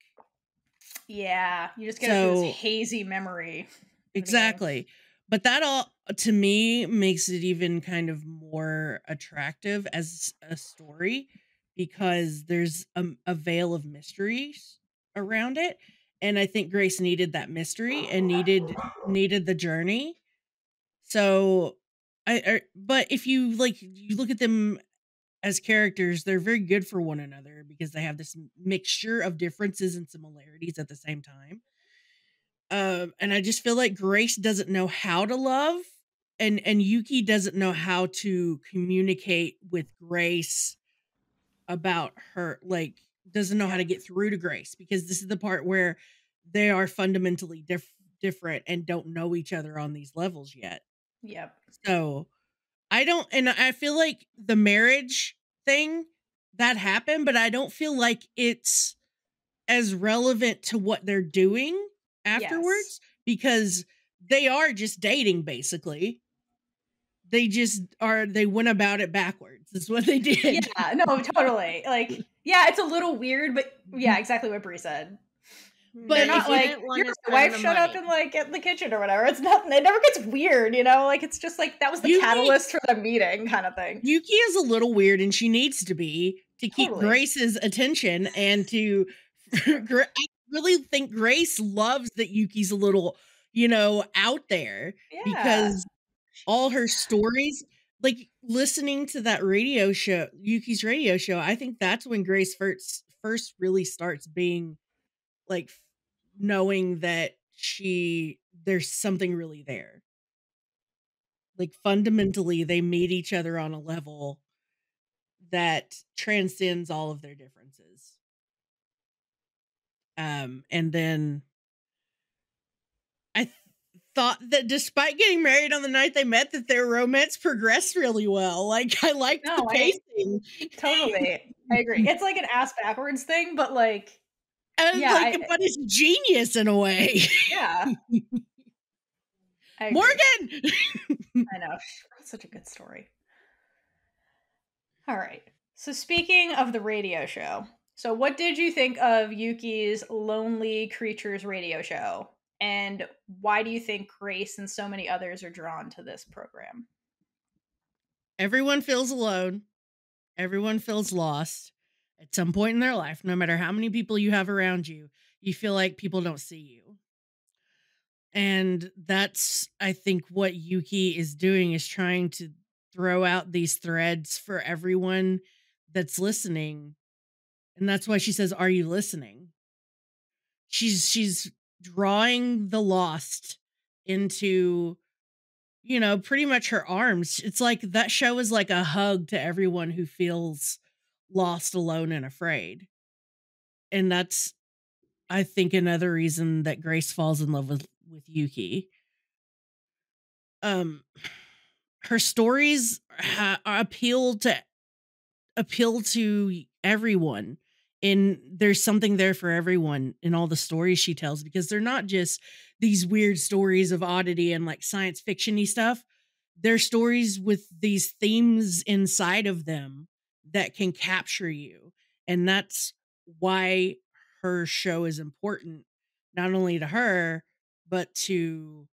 yeah you just get so, this hazy memory exactly but that all to me makes it even kind of more attractive as a story because there's a, a veil of mysteries around it and i think grace needed that mystery and needed needed the journey so I, I but if you like you look at them as characters, they're very good for one another because they have this mixture of differences and similarities at the same time. Um, and I just feel like Grace doesn't know how to love, and and Yuki doesn't know how to communicate with Grace about her, like doesn't know how to get through to Grace because this is the part where they are fundamentally diff- different and don't know each other on these levels yet. Yep. So I don't, and I feel like the marriage thing that happened, but I don't feel like it's as relevant to what they're doing afterwards yes. because they are just dating basically. They just are, they went about it backwards. Is what they did. Yeah, no, totally. Like, yeah, it's a little weird, but yeah, mm-hmm. exactly what Bree said. But They're not like your wife shut money. up and like in the kitchen or whatever. It's nothing. It never gets weird, you know. Like it's just like that was the Yuki, catalyst for the meeting, kind of thing. Yuki is a little weird, and she needs to be to keep totally. Grace's attention and to. I really think Grace loves that Yuki's a little, you know, out there yeah. because all her stories like listening to that radio show, Yuki's radio show, I think that's when Grace first first really starts being like knowing that she there's something really there. Like fundamentally they meet each other on a level that transcends all of their differences. Um and then I th- thought that despite getting married on the night they met that their romance progressed really well. Like I liked No, the I- pacing. Totally. I agree. It's like an ass backwards thing, but like, And Yeah, like I- but it's genius in a way. yeah. Morgan I know. That's such a good story. All right. So speaking of the radio show, so what did you think of Yuki's Lonely Creatures radio show? And why do you think Grace and so many others are drawn to this program? everyone feels alone. Everyone feels lost at some point in their life, no matter how many people you have around you. You feel like people don't see you. And that's, I think, what Yuki is doing is trying to throw out these threads for everyone that's listening. And that's why she says, Are you listening? She's she's drawing the lost into you know, pretty much her arms. It's like that show is like a hug to everyone who feels lost, alone, and afraid. And that's, I think, another reason that Grace falls in love with with Yuki. Um, her stories ha- appeal to appeal to everyone and there's something there for everyone in all the stories she tells because they're not just these weird stories of oddity and like science fictiony stuff. They're stories with these themes inside of them that can capture you and that's why her show is important not only to her but to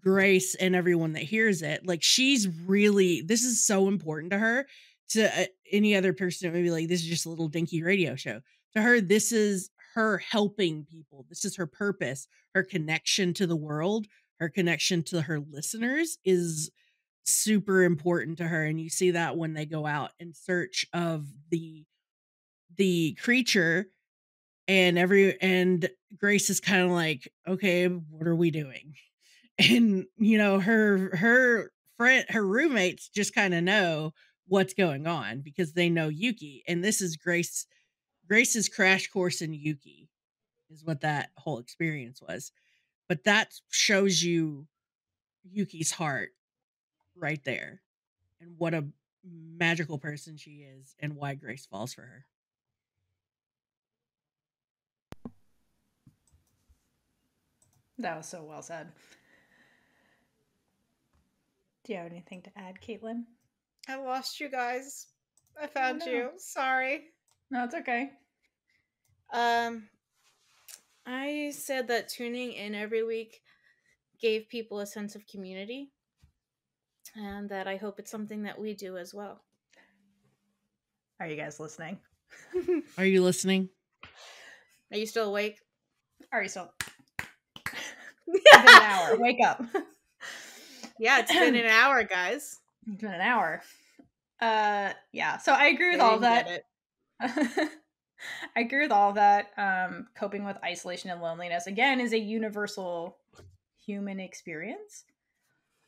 grace and everyone that hears it. Like she's really this is so important to her to uh, any other person it may be like this is just a little dinky radio show. To her this is her helping people. This is her purpose. Her connection to the world her connection to her listeners is super important to her and you see that when they go out in search of the the creature and every and grace is kind of like okay what are we doing? And you know her her friend her roommates just kind of know what's going on because they know Yuki and this is Grace Grace's crash course in Yuki is what that whole experience was. But that shows you Yuki's heart right there and what a magical person she is and why Grace falls for her. That was so well said. Do you have anything to add, Kaitlynn? I lost you guys. I found no. you. Sorry. No, it's okay. Um, I said that tuning in every week gave people a sense of community, and that I hope it's something that we do as well. Are you guys listening? Are you listening? Are you still awake? Are you still? It's been an hour. Wake up. Yeah, it's been an hour, guys. It's been an hour. Uh, yeah. So I agree with They all that. I agree with all that. Um, coping with isolation and loneliness again is a universal human experience.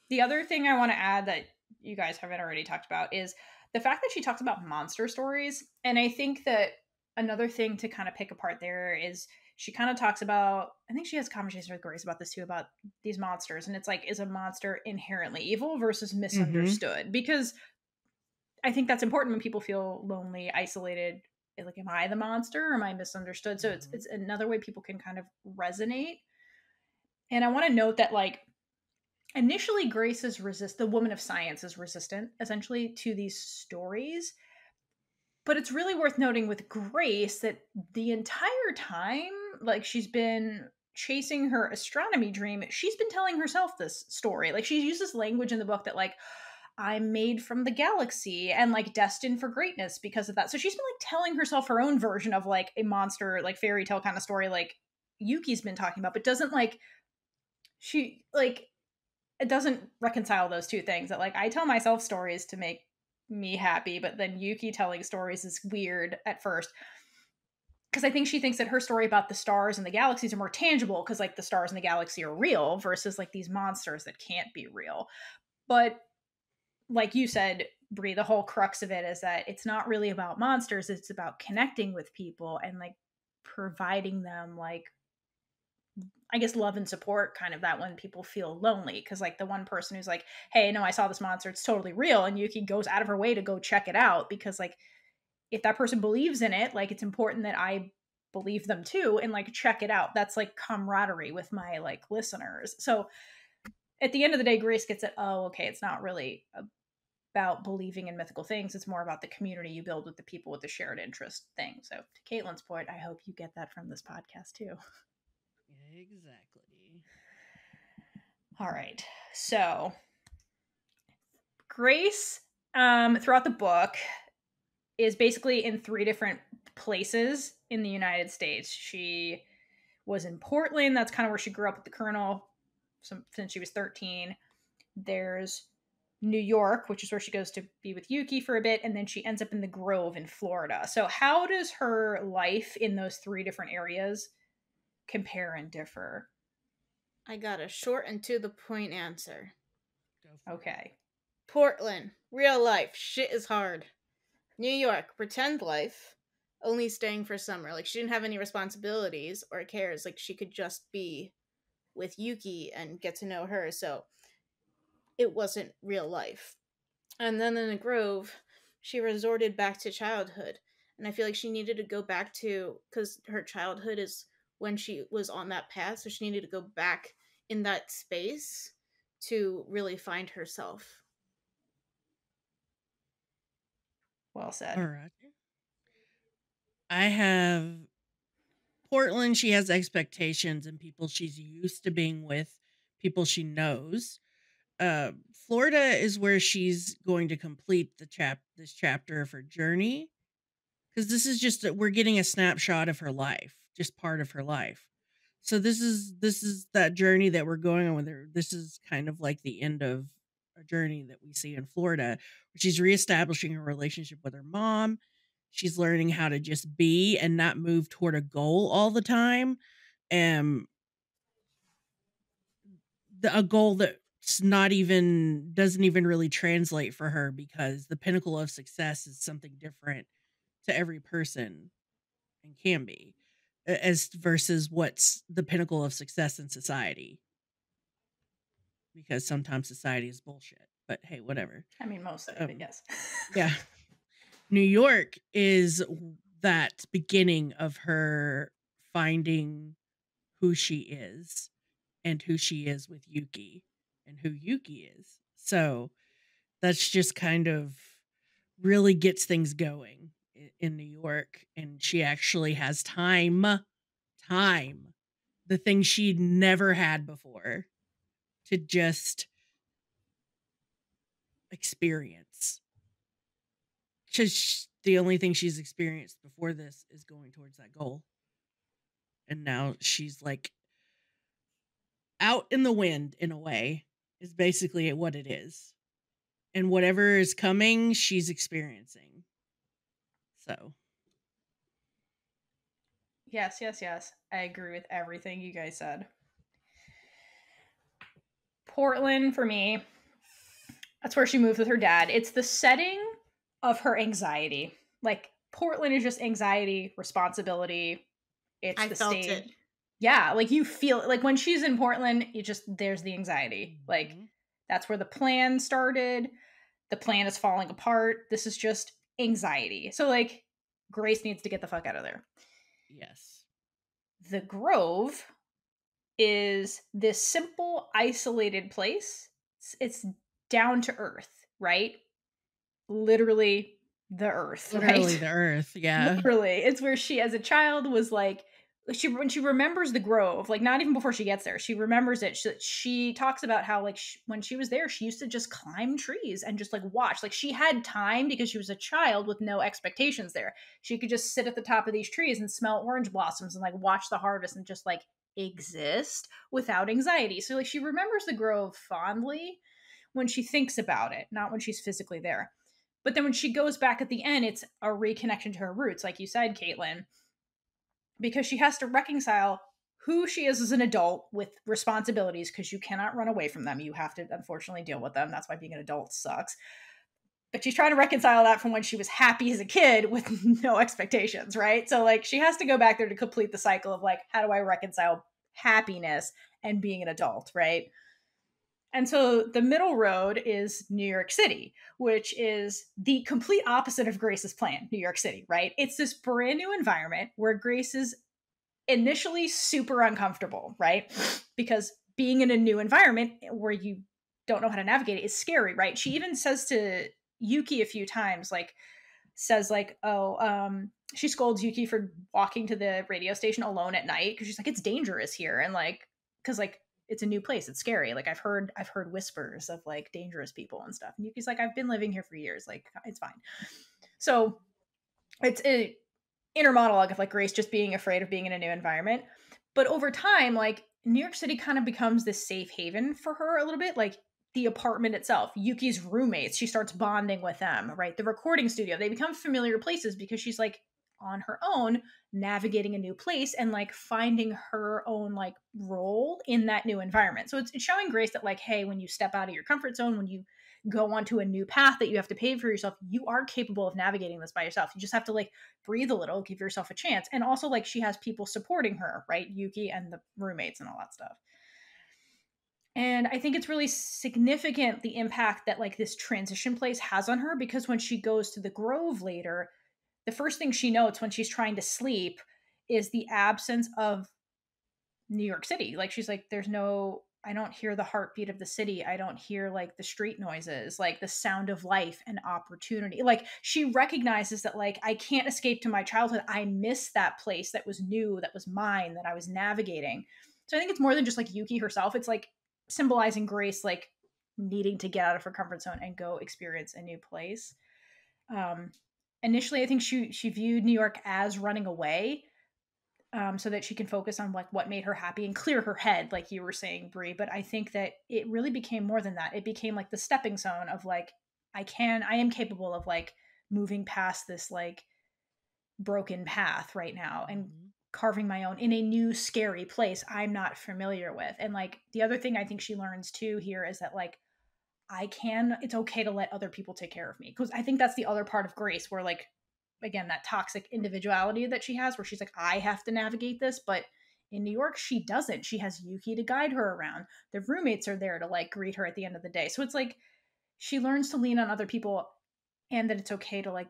The other thing I want to add that you guys haven't already talked about is the fact that she talks about monster stories. And I think that another thing to kind of pick apart there is she kind of talks about, I think she has conversations with Grace about this too, about these monsters. And it's like, is a monster inherently evil versus misunderstood? Because I think that's important when people feel lonely, isolated. Like, am I the monster or am I misunderstood? So it's Mhm. it's another way people can kind of resonate. And I want to note that like initially Grace is resist the woman of science is resistant essentially to these stories. But it's really worth noting with Grace that the entire time, like she's been chasing her astronomy dream, she's been telling herself this story. Like she uses language in the book that like I'm made from the galaxy and like destined for greatness because of that. So she's been like telling herself her own version of like a monster, like fairy tale kind of story, like Yuki's been talking about, but doesn't like she like it doesn't reconcile those two things that like i tell myself stories to make me happy but then yuki telling stories is weird at first because i think she thinks that her story about the stars and the galaxies are more tangible because like the stars and the galaxy are real versus like these monsters that can't be real but like you said Bree, the whole crux of it is that it's not really about monsters it's about connecting with people and like providing them like I guess love and support kind of that when people feel lonely because like the one person who's like, "Hey, no, I saw this monster. It's totally real," and Yuki goes out of her way to go check it out because like if that person believes in it, like it's important that I believe them too and like check it out. That's like camaraderie with my like listeners. So at the end of the day, Grace gets it. Oh, okay, it's not really about believing in mythical things. It's more about the community you build with the people with the shared interest thing. So to Kaitlynn's point, I hope you get that from this podcast too. Exactly. All right. So Grace, um, throughout the book, is basically in three different places in the United States. She was in Portland. That's kind of where she grew up with the Colonel since she was 13. There's New York, which is where she goes to be with Yuki for a bit, and then she ends up in the Grove in Florida. So, how does her life in those three different areas compare and differ? I got a short and to the point answer. Okay. Portland, real life, shit is hard. New York, pretend life, only staying for summer. Like she didn't have any responsibilities or cares. Like she could just be with Yuki and get to know her. So it wasn't real life. And then in the Grove, she resorted back to childhood. And I feel like she needed to go back to because her childhood is when she was on that path. So she needed to go back in that space to really find herself. Well said. All right. I have Portland. She has expectations and people she's used to being with, people she knows. Uh, Florida is where she's going to complete the chap this chapter of her journey because this is just a, we're getting a snapshot of her life, just part of her life. So this is this is that journey that we're going on with her. This is kind of like the end of a journey that we see in Florida. She's reestablishing a relationship with her mom. She's learning how to just be and not move toward a goal all the time. Um, the, a goal that's not even doesn't even really translate for her because the pinnacle of success is something different to every person and can be as versus what's the pinnacle of success in society because sometimes society is bullshit. But hey, whatever. I mean, most of Um, it, yes. Yeah. New York is that beginning of her finding who she is and who she is with Yuki and who Yuki is. So that's just kind of really gets things going in New York. And she actually has time, time, the thing she'd never had before to just experience. Because the only thing she's experienced before this is going towards that goal. And now she's like out in the wind in a way, is basically what it is. And whatever is coming, she's experiencing. So, Yes, yes, yes. I agree with everything you guys said. Portland for me, that's where she moved with her dad. It's the setting of her anxiety. Like Portland is just anxiety, responsibility. It's I the felt stage. it. Yeah, like you feel like when she's in Portland, you just there's the anxiety. Like mhm. that's where the plan started. The plan is falling apart. This is just anxiety. So like Grace needs to get the fuck out of there. yes. The Grove is this simple, isolated place. It's, it's down to earth, right? Literally the earth, Literally right? the earth. Yeah. Literally. It's where she, as a child, was like, she when she remembers the grove like not even before she gets there she remembers it she, she talks about how like sh when she was there she used to just climb trees and just like watch like she had time because she was a child with no expectations there she could just sit at the top of these trees and smell orange blossoms and like watch the harvest and just like exist without anxiety. So like she remembers the grove fondly when she thinks about it, not when she's physically there. But then when she goes back at the end, it's a reconnection to her roots, like you said, Kaitlynn, because she has to reconcile who she is as an adult with responsibilities because you cannot run away from them. You have to, unfortunately, deal with them. That's why being an adult sucks. But she's trying to reconcile that from when she was happy as a kid with no expectations, right? So, like, she has to go back there to complete the cycle of, like, how do I reconcile happiness and being an adult, right? And so the middle road is New York City, which is the complete opposite of Grace's plan, New York City, right? It's this brand new environment where Grace is initially super uncomfortable, right? Because being in a new environment where you don't know how to navigate it is scary, right? She even says to Yuki a few times, like, says like, "Oh, um, she scolds Yuki for walking to the radio station alone at night because she's like, it's dangerous here, and like, because like it's a new place, it's scary. Like I've heard, I've heard whispers of like dangerous people and stuff. And Yuki's like, I've been living here for years, like it's fine. So it's a inner monologue of like Grace just being afraid of being in a new environment. But over time, like New York City kind of becomes this safe haven for her a little bit. Like the apartment itself, Yuki's roommates, she starts bonding with them, right? The recording studio, they become familiar places because she's like on her own navigating a new place and like finding her own like role in that new environment. So it's, it's showing Grace that like hey, when you step out of your comfort zone, when you go onto a new path that you have to pave for yourself, you are capable of navigating this by yourself. You just have to like breathe a little, give yourself a chance. And also like she has people supporting her, right? Yuki and the roommates and all that stuff. And I think it's really significant the impact that like this transition place has on her because when she goes to the Grove later, the first thing she notes when she's trying to sleep is the absence of New York City. Like she's like, there's no I don't hear the heartbeat of the city. I don't hear like the street noises, like the sound of life and opportunity. Like she recognizes that like I can't escape to my childhood. I miss that place that was new, that was mine, that I was navigating. So I think it's more than just like Yuki herself. It's like symbolizing Grace like needing to get out of her comfort zone and go experience a new place. Um initially I think she she viewed New York as running away, um, so that she can focus on like what made her happy and clear her head, like you were saying, Bree. But I think that it really became more than that. It became like the stepping stone of like I can, I am capable of like moving past this like broken path right now and mm-hmm. Carving my own in a new scary place I'm not familiar with. And like the other thing I think she learns too here is that like I can, it's okay to let other people take care of me. Because I think that's the other part of Grace where like again that toxic individuality that she has where she's like i have to navigate this but in new york she doesn't she has yuki to guide her around the roommates are there to like greet her at the end of the day so it's like she learns to lean on other people and that it's okay to like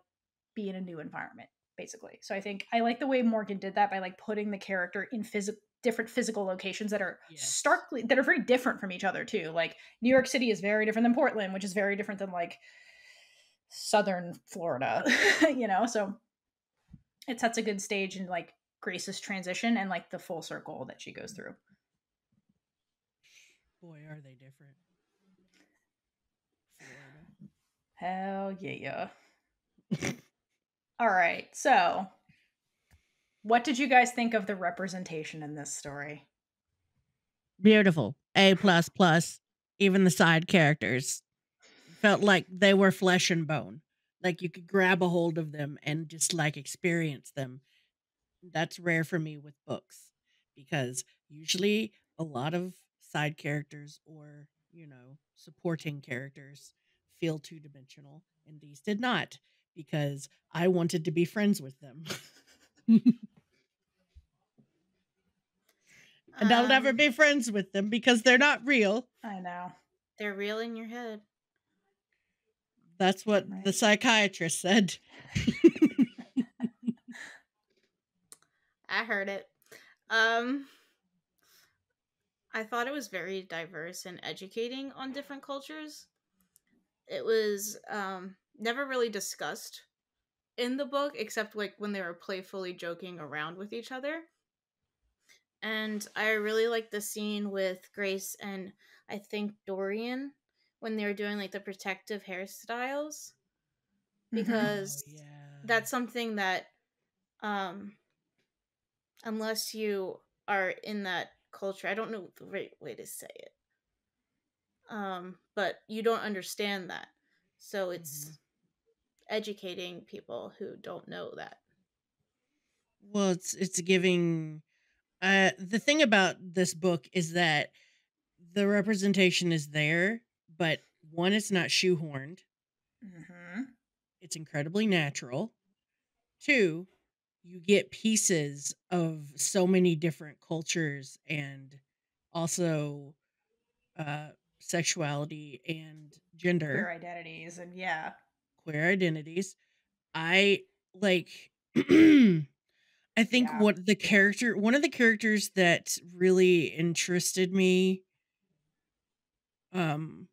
be in a new environment basically so i think i like the way morgan did that by like putting the character in physical different physical locations that are yes. starkly that are very different from each other too like new york city is very different than portland which is very different than like southern Florida, you know? So it sets a good stage in like Grace's transition and like the full circle that she goes through. Boy, are they different. Florida. Hell yeah. All right. So, what did you guys think of the representation in this story? Beautiful. A plus plus. Even the side characters felt like they were flesh and bone. Like you could grab a hold of them and just like experience them. That's rare for me with books because usually a lot of side characters or, you know, supporting characters feel two dimensional, and these did not because I wanted to be friends with them. and I'll never um be friends with them because they're not real. I know. They're real in your head. That's what right. the psychiatrist said. I heard it. Um I thought it was very diverse and educating on different cultures. It was um never really discussed in the book except like when they were playfully joking around with each other. And I really like the scene with Grace and I think Dorian when they were doing like the protective hairstyles mm-hmm. because oh, yeah. that's something that um unless you are in that culture. I don't know the right way to say it. Um, but you don't understand that. So it's Mhm. Educating people who don't know that. Well, it's it's giving uh the thing about this book is that the representation is there, but one it's not shoehorned. hmm It's incredibly natural. Two, you get pieces of so many different cultures and also uh sexuality and gender. Queer identities and yeah. Queer identities. I like I think Yeah. what the character one of the characters that really interested me um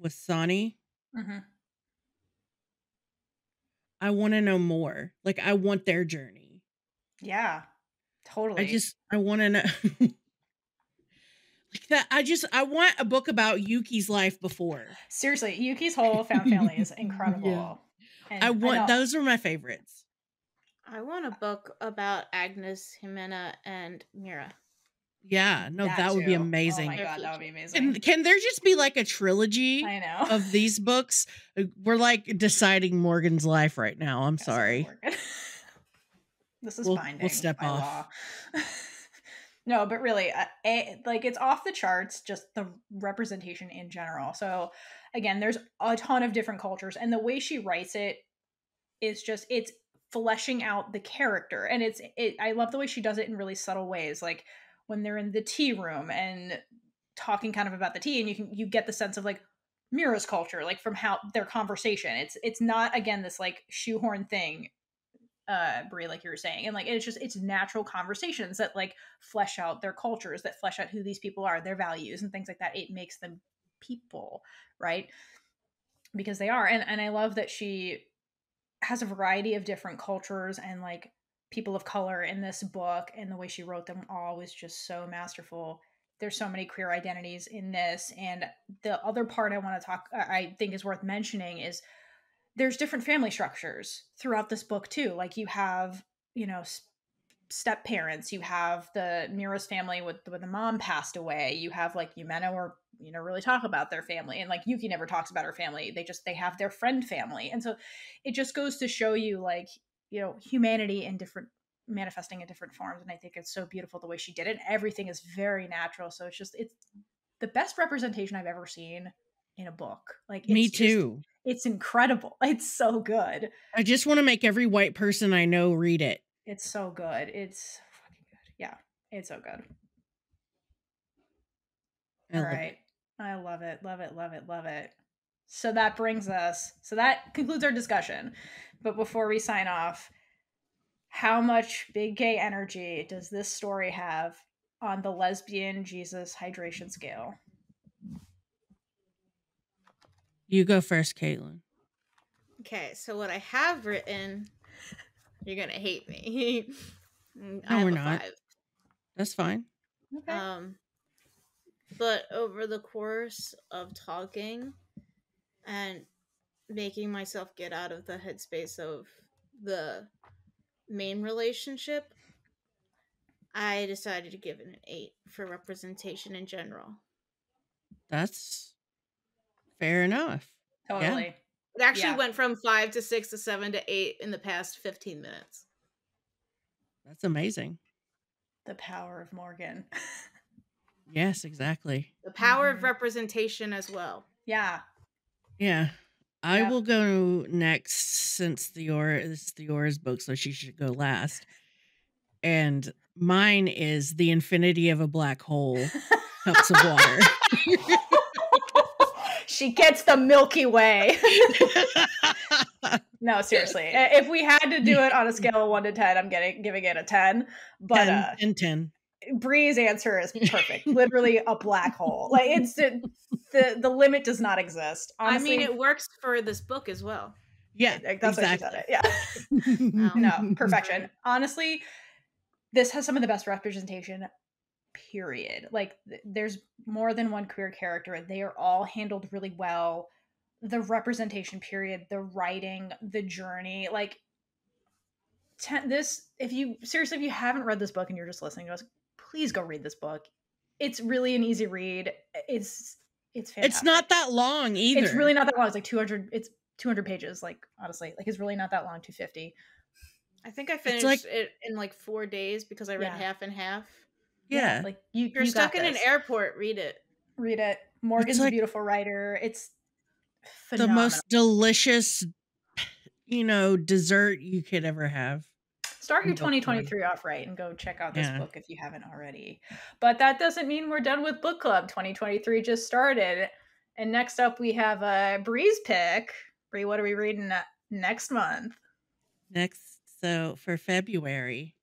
was Sonny. hmm I want to know more. Like I want their journey. Yeah. Totally. I just I want to know that I just I want a book about Yuki's life before. seriously, Yuki's whole found family is incredible. Yeah. And I want know- those are my favorites. I want a book about Agnes, Ximena, and Mira. Yeah, no, that, would be amazing. Oh my god, that would be amazing. Can can there just be like a trilogy I know. of these books? Uh, We're like deciding Morgan's life right now. I'm That's sorry. this is We'll- we'll step by off. no, but really, uh, a, like it's off the charts. Just the representation in general. So again, there's a ton of different cultures, and the way she writes it is just it's fleshing out the character, and it's it. I love the way she does it in really subtle ways, like when they're in the tea room and talking kind of about the tea, and you can you get the sense of like Mira's culture, like from how their conversation. It's it's not again this like shoehorn thing, uh, Bree, like you were saying, and like it's just it's natural conversations that like flesh out their cultures, that flesh out who these people are, their values, and things like that. It makes them people, right? Because they are, and and I love that she has a variety of different cultures and like people of color in this book, and the way she wrote them all was just so masterful there's so many queer identities in this and the other part i want to talk i I think is worth mentioning is there's different family structures throughout this book too. Like you have you know step parents you have the mira's family with when the mom passed away you have like yumeno or you know really talk about their family and like yuki never talks about her family they just they have their friend family and so it just goes to show you like you know humanity in different manifesting in different forms and i think it's so beautiful the way she did it everything is very natural so it's just it's the best representation i've ever seen in a book like Me it's just- too. it's incredible it's so good I just want to make every white person I know read it. it's so good it's fucking good yeah it's so good I all love it. i love it love it love it love it so that brings us so that concludes our discussion but before we sign off how much big gay energy does this story have on the lesbian jesus hydration scale You go first, Kaitlynn. Okay, so what I have written, you're gonna hate me. No, I we're not. five. That's fine. okay Um, but over the course of talking and making myself get out of the headspace of the main relationship, I decided to give it an eight for representation in general. That's fair enough. totally It actually Yeah. went from five to six to seven to eight in the past 15 minutes. That's amazing. the power of morgan Yes, exactly. The power Mhm. of representation as well. yeah Yeah. I Yep. will go next since Theora this is the Theora's book, so she should go last. And mine is The Infinity of a Black Hole, Cups of Water. she gets the milky way no seriously if we had to do it on a scale of 1 to 10 i'm getting giving it a 10 but 10, uh 10, 10. Bree's answer is perfect. Literally a black hole. Like it's the the, the limit does not exist. Honestly, I mean, it works for this book as well. Yeah, like, that's what she exactly. said it. Yeah. No, perfection. Honestly, this has some of the best representation. Period. Like th- there's more than one queer character. They are all handled really well. The representation period, the writing, the journey, like ten, this if you seriously if you haven't read this book and you're just listening to us, please go read this book. It's really an easy read. It's it's fantastic. It's not that long either. It's really not that long. It's like 200 it's 200 pages like honestly. Like it's really not that long, 250. I think I finished like- it in like four days because I read Yeah. half and half. Yeah. Like you, you're you stuck in an airport, read it. read it. Morgan's like- a beautiful writer. It's the most delicious, you know, dessert you could ever have. Start your 2023 off right and go check out this Yeah. book if you haven't already. But that doesn't mean we're done with book club. 2023 just started. And next up we have a Bree's pick. Bree, what are we reading next month? Next, so for February,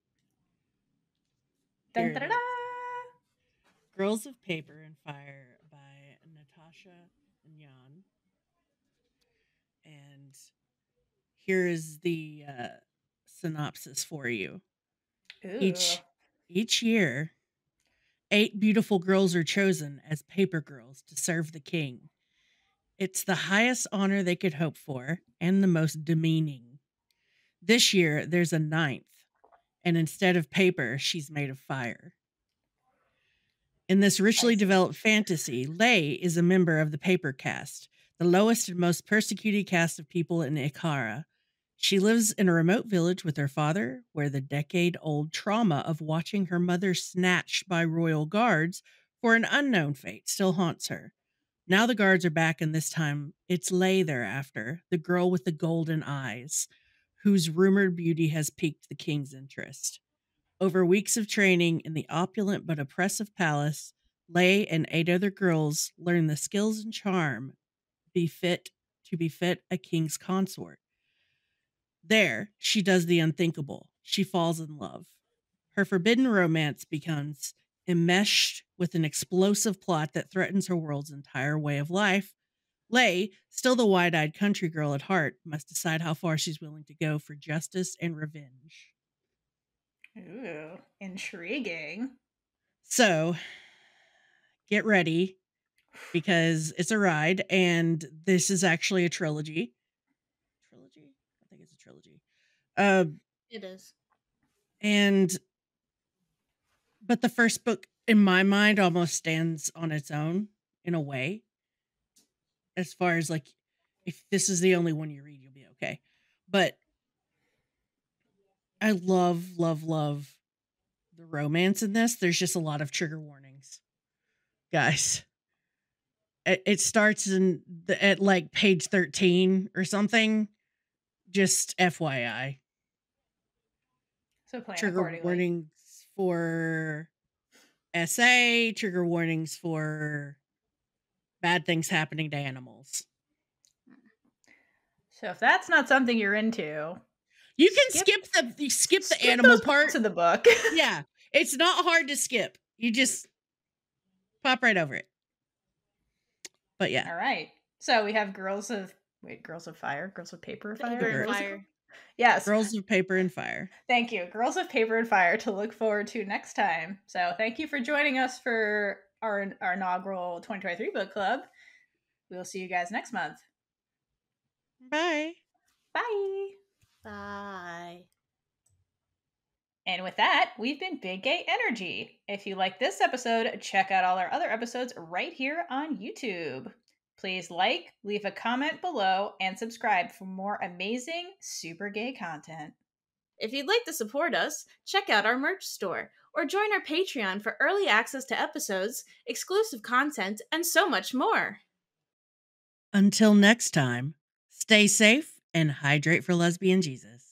Dun, Here da, it da, da. Girls of Paper and Fire by Natasha Ngan. And here is the uh, synopsis for you. Each each year, eight beautiful girls are chosen as paper girls to serve the king. It's the highest honor they could hope for and the most demeaning. This year, there's a ninth, and instead of paper, she's made of fire. In this richly developed fantasy, Lei is a member of the paper caste, the lowest and most persecuted caste of people in Ikhara. She lives in a remote village with her father, where the decade old trauma of watching her mother snatched by royal guards for an unknown fate still haunts her. Now the guards are back, and this time it's Lei they're after, the girl with the golden eyes, whose rumored beauty has piqued the king's interest. Over weeks of training in the opulent but oppressive palace, Lei and eight other girls learn the skills and charm befit to befit a king's consort. There, she does the unthinkable. She falls in love. Her forbidden romance becomes enmeshed with an explosive plot that threatens her world's entire way of life. Lei, still the wide eyed country girl at heart, must decide how far she's willing to go for justice and revenge. Ooh, intriguing. So get ready because it's a ride, and this is actually a trilogy. Trilogy? I think it's a trilogy. Uh, It is. and but the first book in my mind almost stands on its own in a way as far as like if this is the only one you read you'll be okay but i love love love the romance in this. There's just a lot of trigger warnings guys. It, it starts in the, at like page 13 or something just fyi So plan trigger warnings for SA, trigger warnings for bad things happening to animals. So if that's not something you're into, You can Skip- skip, the you skip the animal part. parts of the book. yeah, it's not hard to skip. You just pop right over it. But yeah, All right. So we have girls of wait, girls of fire, girls of paper, fire. Paper Fire. and What was it fire. called? Yes. girls of paper and fire. Thank you. Girls of Paper and Fire to look forward to next time. So thank you for joining us for our, our inaugural 2023 book club. We'll see you guys next month. Bye. Bye. Bye. And with that, we've been Big Gay Energy. If you like this episode, check out all our other episodes right here on YouTube. Please like, leave a comment below, and subscribe for more amazing super gay content. If you'd like to support us, check out our merch store or join our Patreon for early access to episodes, exclusive content, and so much more. Until next time, stay safe and hydrate for lesbian Jesus.